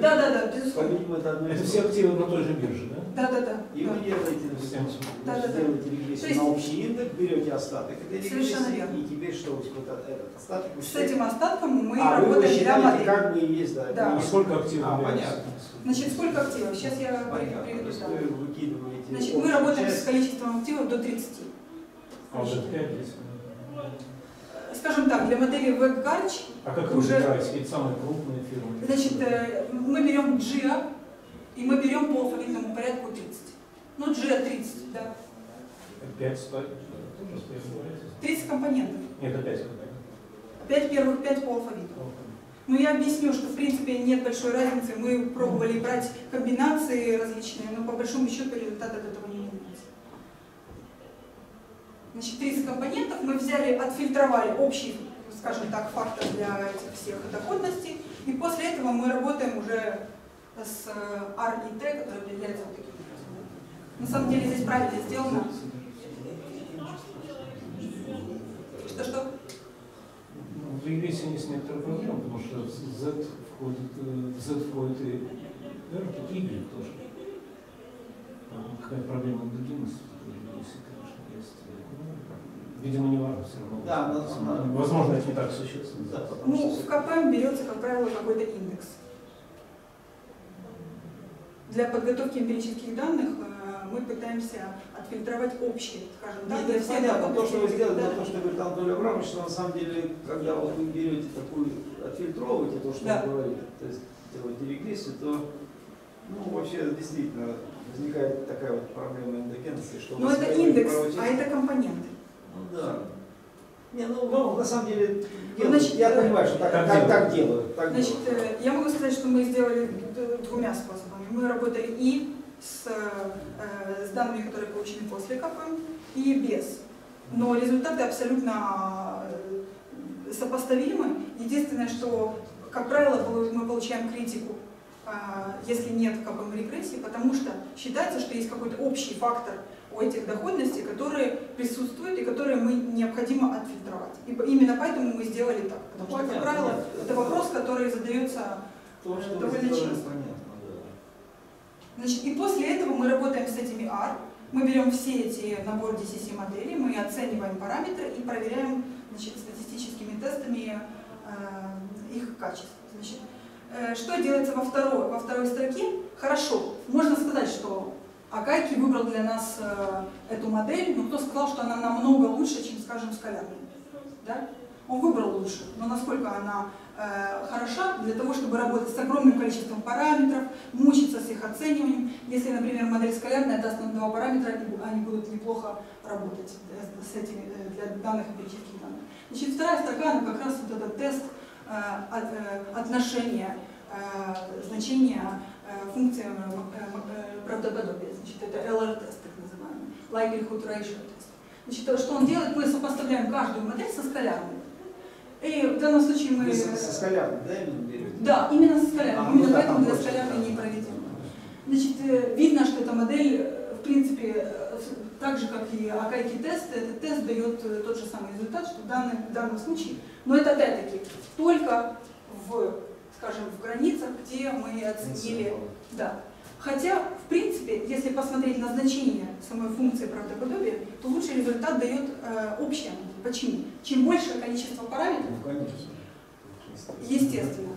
Да, да, да, безусловно. Это одно все активы на той же бирже, да? Да, да, да. И вы делаете, Всем. Да, да, да. делаете регрессию на общий индекс, берете остаток этой Совершенно регрессии, верно. и теперь что вот этот этот остаток вы С этим остатком мы а, вы работаем для считаете модели. как бы и есть, да. Да. А сколько активов А, понятно. Значит, сколько активов? Сейчас я Понятно. Приведу. да. вы выкидываете Значит, мы работаем с количеством активов до 30. А это 5 здесь. Скажем так, для модели WebGarch, А как вы Уже- выбираете какие самые крупные фирмы? значит, э, мы берем GIA, и мы берем по алфавитному порядку 30. Ну, GIA 30, да. 5 стоит. Тоже стоит говорить. 30 компонентов. Нет, опять какая? Пять первых, пять по алфавиту. Ну, я объясню, что, в принципе, нет большой разницы. Мы пробовали брать комбинации различные, но по большому счету результат от этого не. Значит, 30 компонентов мы взяли, отфильтровали общий, скажем так, фактор для этих всех доходностей, и после этого мы работаем уже с э, R и T, которые определяются вот таким образом. На самом деле здесь правильно сделано. Что-что? Ну, В регрессии есть некоторые проблемы, потому что Z входит, э, Z входит и R, тут Y тоже. Какая проблема эндогенности регрессии, конечно, есть. Ну, Видимо, не важно все равно. Да, надо- надо- Возможно, это не так существенно. Да, Ну, что в КПМ берется, как правило, какой-то индекс. Для подготовки эмпирических данных э, мы пытаемся отфильтровать общие, скажем так, Нет, для это всех понятно. То, что вы сделали, Да. то, что говорит Анатолий Абрамович, что на самом деле, когда вот вы берете такую, отфильтровываете то, что Да. он говорит, то есть делаете регрессию, то ну, вообще действительно возникает такая вот проблема эндогенности, что Но вы это индекс, а это компоненты. Ну да. Не, ну, ну, на самом деле, Ну, делают. значит, я э, понимаю, что так, так так, делают. так делают. Так Значит, делают. э, я могу сказать, что мы сделали двумя способами. Мы работали и с, э, с данными, которые получены после КПМ, и без. Но результаты абсолютно сопоставимы. Единственное, что, как правило, мы получаем критику, если нет КПМ регрессии, потому что считается, что есть какой-то общий фактор о тех доходностей, которые присутствуют и которые мы необходимо отфильтровать. И именно поэтому мы сделали так. Потому что, как правило, это вопрос, который задается То, что вы довольно часто. Значит, и после этого мы работаем с этими R, мы берем все эти набор DCC моделей, мы оцениваем параметры и проверяем значит, статистическими тестами э, их качество. Э, что делается во второй, во второй строке? Хорошо, можно сказать, что Акайки выбрал для нас э, эту модель, но кто сказал, что она намного лучше, чем, скажем, скалярная? Да? Он выбрал лучше, но насколько она э, хороша для того, чтобы работать с огромным количеством параметров, мучиться с их оцениванием. Если, например, модель скалярная даст нам два параметра, они, бу- они будут неплохо работать э, с этими, для данных эмпирических данных. Значит, вторая строка, она как раз вот этот тест от- отношения значения э, функции правдоподобия. Значит, это LR-тест, так называемый, likelihood ratio тест. Значит, то, что он делает, мы сопоставляем каждую модель со скалярной. И в данном случае мы... Со, со скалярным, да, именно берете? Да, именно со скалярной. А, именно ну да, поэтому для скалярной да. не проведено. Значит, э, видно, что эта модель, э, в принципе, э, так же, как и Акайки тест, этот тест дает э, тот же самый результат, что в, данном- в данном случае. Но это опять-таки только в, скажем, в границах, где мы оценили да. Хотя, в принципе, если посмотреть на значение самой функции правдоподобия, то лучший результат дает э, модель. Почему? Чем большее количество параметров, Ну, конечно. естественно.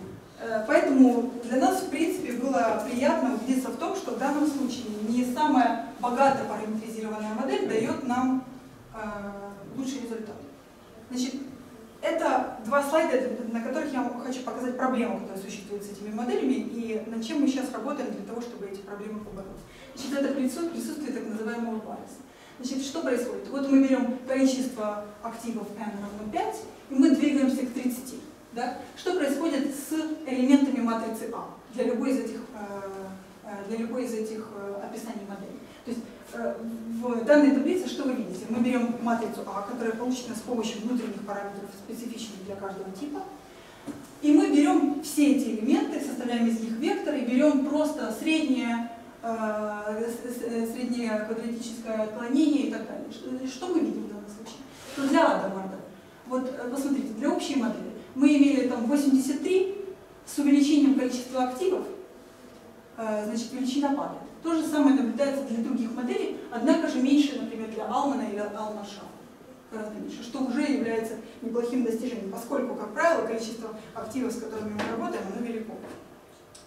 Э, Поэтому для нас, в принципе, было приятно убедиться в том, что в данном случае не самая богато параметризированная модель дает нам э, лучший результат. Значит, это два слайда, на которых я хочу показать проблему, которая существует с этими моделями, и над чем мы сейчас работаем для того, чтобы эти проблемы побороть. Значит, это прису- присутствие так называемого bias. Значит, что происходит? Вот мы берем количество активов n равно 5, и мы двигаемся к 30. Да? Что происходит с элементами матрицы А для любой из этих, э, э, для любой из этих э, описаний модели? То есть в данной таблице что вы видите? Мы берем матрицу А, которая получена с помощью внутренних параметров, специфичных для каждого типа, и мы берем все эти элементы, составляем из них вектор и берем просто среднее, среднее квадратическое отклонение и так далее. Что, что мы видим в данном случае? Что для Адамарда, вот посмотрите, для общей модели мы имели там 83 с увеличением количества активов, э, значит, величина падает. То же самое наблюдается для других моделей, однако же меньше, например, для Алмана или Алмаша. Гораздо меньше, что уже является неплохим достижением, поскольку, как правило, количество активов, с которыми мы работаем, оно велико.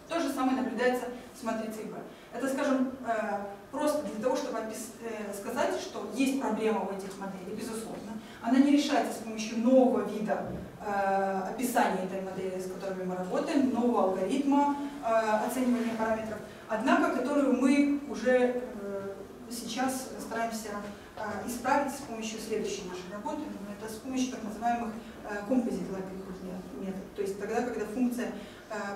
То же самое наблюдается с матрицей B. Это, скажем, э, просто для того, чтобы э, сказать, что есть проблема у этих моделей, безусловно. Она не решается с помощью нового вида э, описания этой модели, с которыми мы работаем, нового алгоритма э, оценивания параметров, однако которую мы уже э, сейчас стараемся исправить с помощью следующей нашей работы. Это с помощью так называемых composite likelihood метод. То есть тогда, когда функция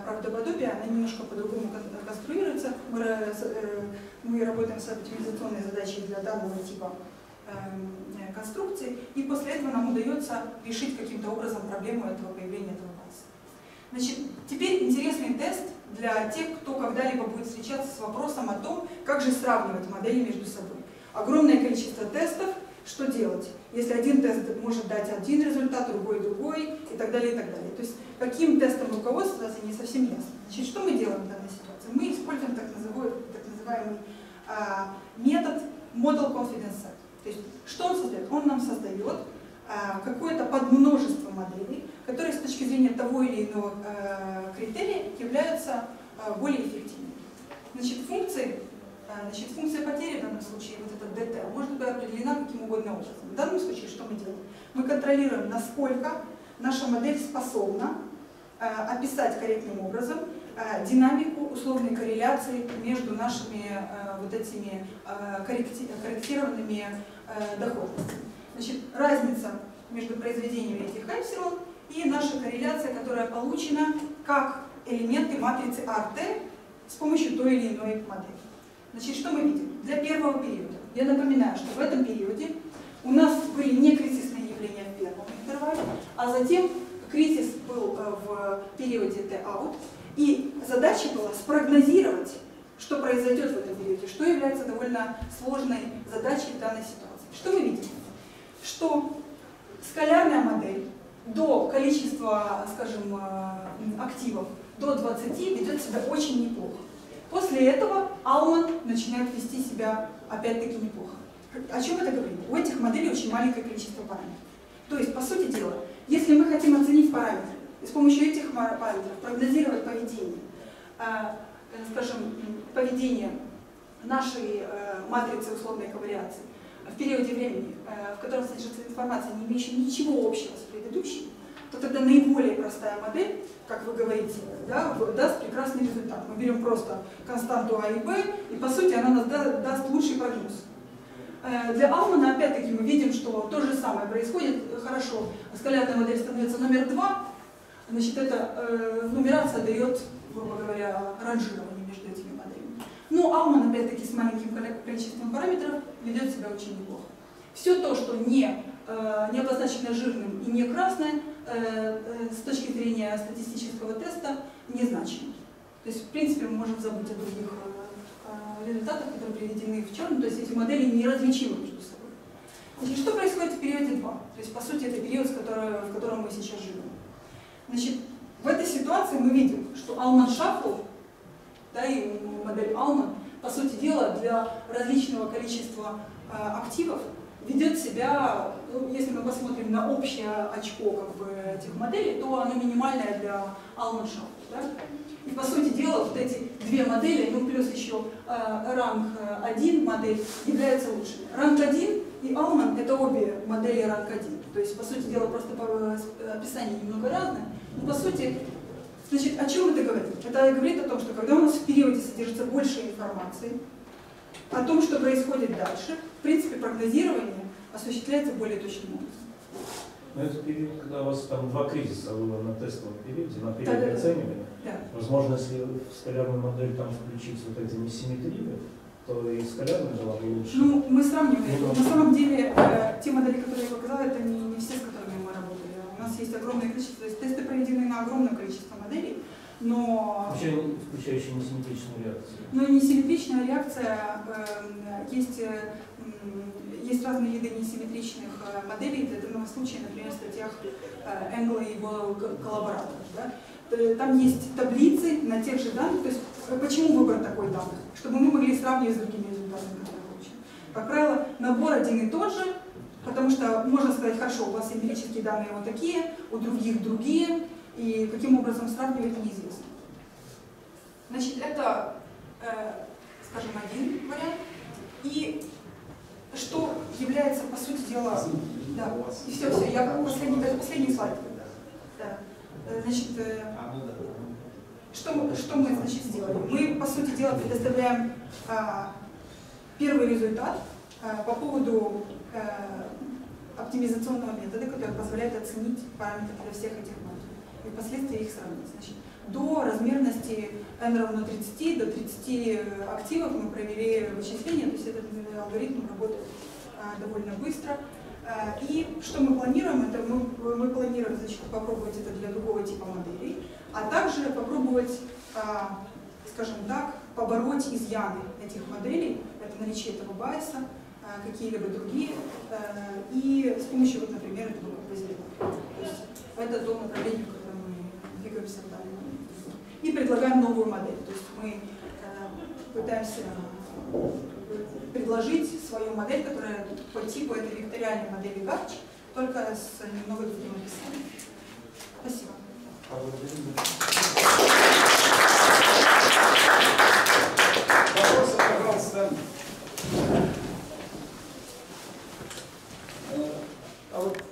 правдоподобия, она немножко по-другому кон- конструируется. Мы, работаем с оптимизационной задачей для данного типа конструкции, и после этого нам удается решить каким-то образом проблему этого появления этого байса. Значит, теперь интересный тест для тех, кто когда-либо будет встречаться с вопросом о том, как же сравнивать модели между собой. Огромное количество тестов, что делать, если один тест может дать один результат, другой другой и так далее, и так далее. То есть каким тестом руководствоваться не совсем ясно. Значит, что мы делаем в данной ситуации? Мы используем так называемый, так называемый а, метод Model Confidence Set. То есть что он создает? Он нам создает а, какое-то подмножество моделей, которые с точки зрения того или иного а, критерия являются а, более эффективными. Значит, функции, значит, функция потери в данном случае, вот эта DT, может быть определена каким угодно образом. В данном случае что мы делаем? Мы контролируем, насколько наша модель способна описать корректным образом динамику условной корреляции между нашими а, вот этими корректи- корректированными доходностями. Значит, разница между произведениями этих эпсилон и наша корреляция, которая получена как элементы матрицы RT с помощью той или иной модели. Значит, что мы видим? Для первого периода. Я напоминаю, что в этом периоде у нас были не кризисные явления в первом интервале, а затем кризис был э, в периоде T-out, и задача была спрогнозировать, что произойдет в этом периоде, что является довольно сложной задачей в данной ситуации. Что мы видим? Что скалярная модель до количества, скажем, э, активов до 20 ведет себя очень неплохо. После этого Алман начинает вести себя опять-таки неплохо. О чем это говорит? У этих моделей очень маленькое количество параметров. То есть, по сути дела, если мы хотим оценить параметры, и с помощью этих параметров прогнозировать поведение, э, э, скажем, поведение нашей матрицы условной ковариации, в периоде времени, э, в котором содержится информация, не имеющая ничего общего с предыдущей, то тогда наиболее простая модель, как вы говорите, да, даст прекрасный результат. Мы берем просто константу А и Б, и по сути она нас даст лучший прогноз. Э, для Алмана, опять-таки, мы видим, что то же самое происходит. Хорошо, скалярная модель становится номер два, значит, эта э, нумерация дает, грубо говоря, ранжирование между этими моделями. Но Алман, опять-таки, с маленьким количеством параметров ведет себя очень неплохо. Все то, что не, э, не обозначено жирным и не красное, э, э, с точки зрения статистического теста, не значимо. То есть, в принципе, мы можем забыть о других результатах, которые приведены в черном, то есть эти модели неразличимы между собой. Значит, что происходит в периоде 2? То есть, по сути, это период, в котором мы сейчас живем. Значит, в этой ситуации мы видим, что Алман Шафл, да, и модель Алман, по сути дела, для различного количества э, активов ведет себя, ну, если мы посмотрим на общее очко как бы, этих моделей, то оно минимальное для Alman Да? И по сути дела, вот эти две модели, ну плюс еще э, ранг 1 модель, являются лучшими. Ранг 1 и Alman это обе модели ранг 1. То есть, по сути дела, просто по, э, описание немного разное. Но по сути, Значит, о чем это говорит? Это говорит о том, что когда у нас в периоде содержится больше информации, о том, что происходит дальше, в принципе, прогнозирование осуществляется более точным образом. Но это период, когда у вас там два кризиса было на тестовом периоде, на периоде да, оценивания. Да. Возможно, если в скалярную модель там включить вот эти несимметрии, то и скалярная была бы лучше. Ну, мы сравниваем. На самом деле, э, те модели, которые я показала, это не, не все, с которыми. У нас есть огромное количество, то есть тесты проведены на огромное количество моделей, но... Включающие несимметричную реакцию. Ну, несимметричная реакция, э, есть, э, есть разные виды несимметричных э, моделей, для данного случая, например, в статьях э, Энгла и его коллабораторов. Да? Там есть таблицы на тех же данных, то есть почему выбор такой данных? Чтобы мы могли сравнивать с другими результатами, которые получим. Как правило, набор один и тот же, потому что можно сказать, хорошо, у вас эмпирические данные вот такие, у других другие, и каким образом сравнивать неизвестно. Значит, это, э, скажем, один вариант. И что является, по сути дела, да, и все, все, я последний, это последний слайд. Да. Э, значит, э, что, что мы, значит, сделали? Мы, по сути дела, предоставляем а, первый результат а, по поводу оптимизационного метода, который позволяет оценить параметры для всех этих модулей и впоследствии их сравнить. Значит, до размерности n равно 30, до 30 активов мы провели вычисление, то есть этот алгоритм работает а, довольно быстро. А, и что мы планируем, это мы, мы планируем значит, попробовать это для другого типа моделей, а также попробовать, а, скажем так, побороть изъяны этих моделей, это наличие этого байса, какие-либо другие, и с помощью, вот, например, этого композитора. То есть это то направление, в котором мы двигаемся момент. И предлагаем новую модель. То есть мы пытаемся предложить свою модель, которая по типу этой векториальной модели Гарч, только с немного другим описанием. Спасибо. Вопросы, пожалуйста. Э, а вот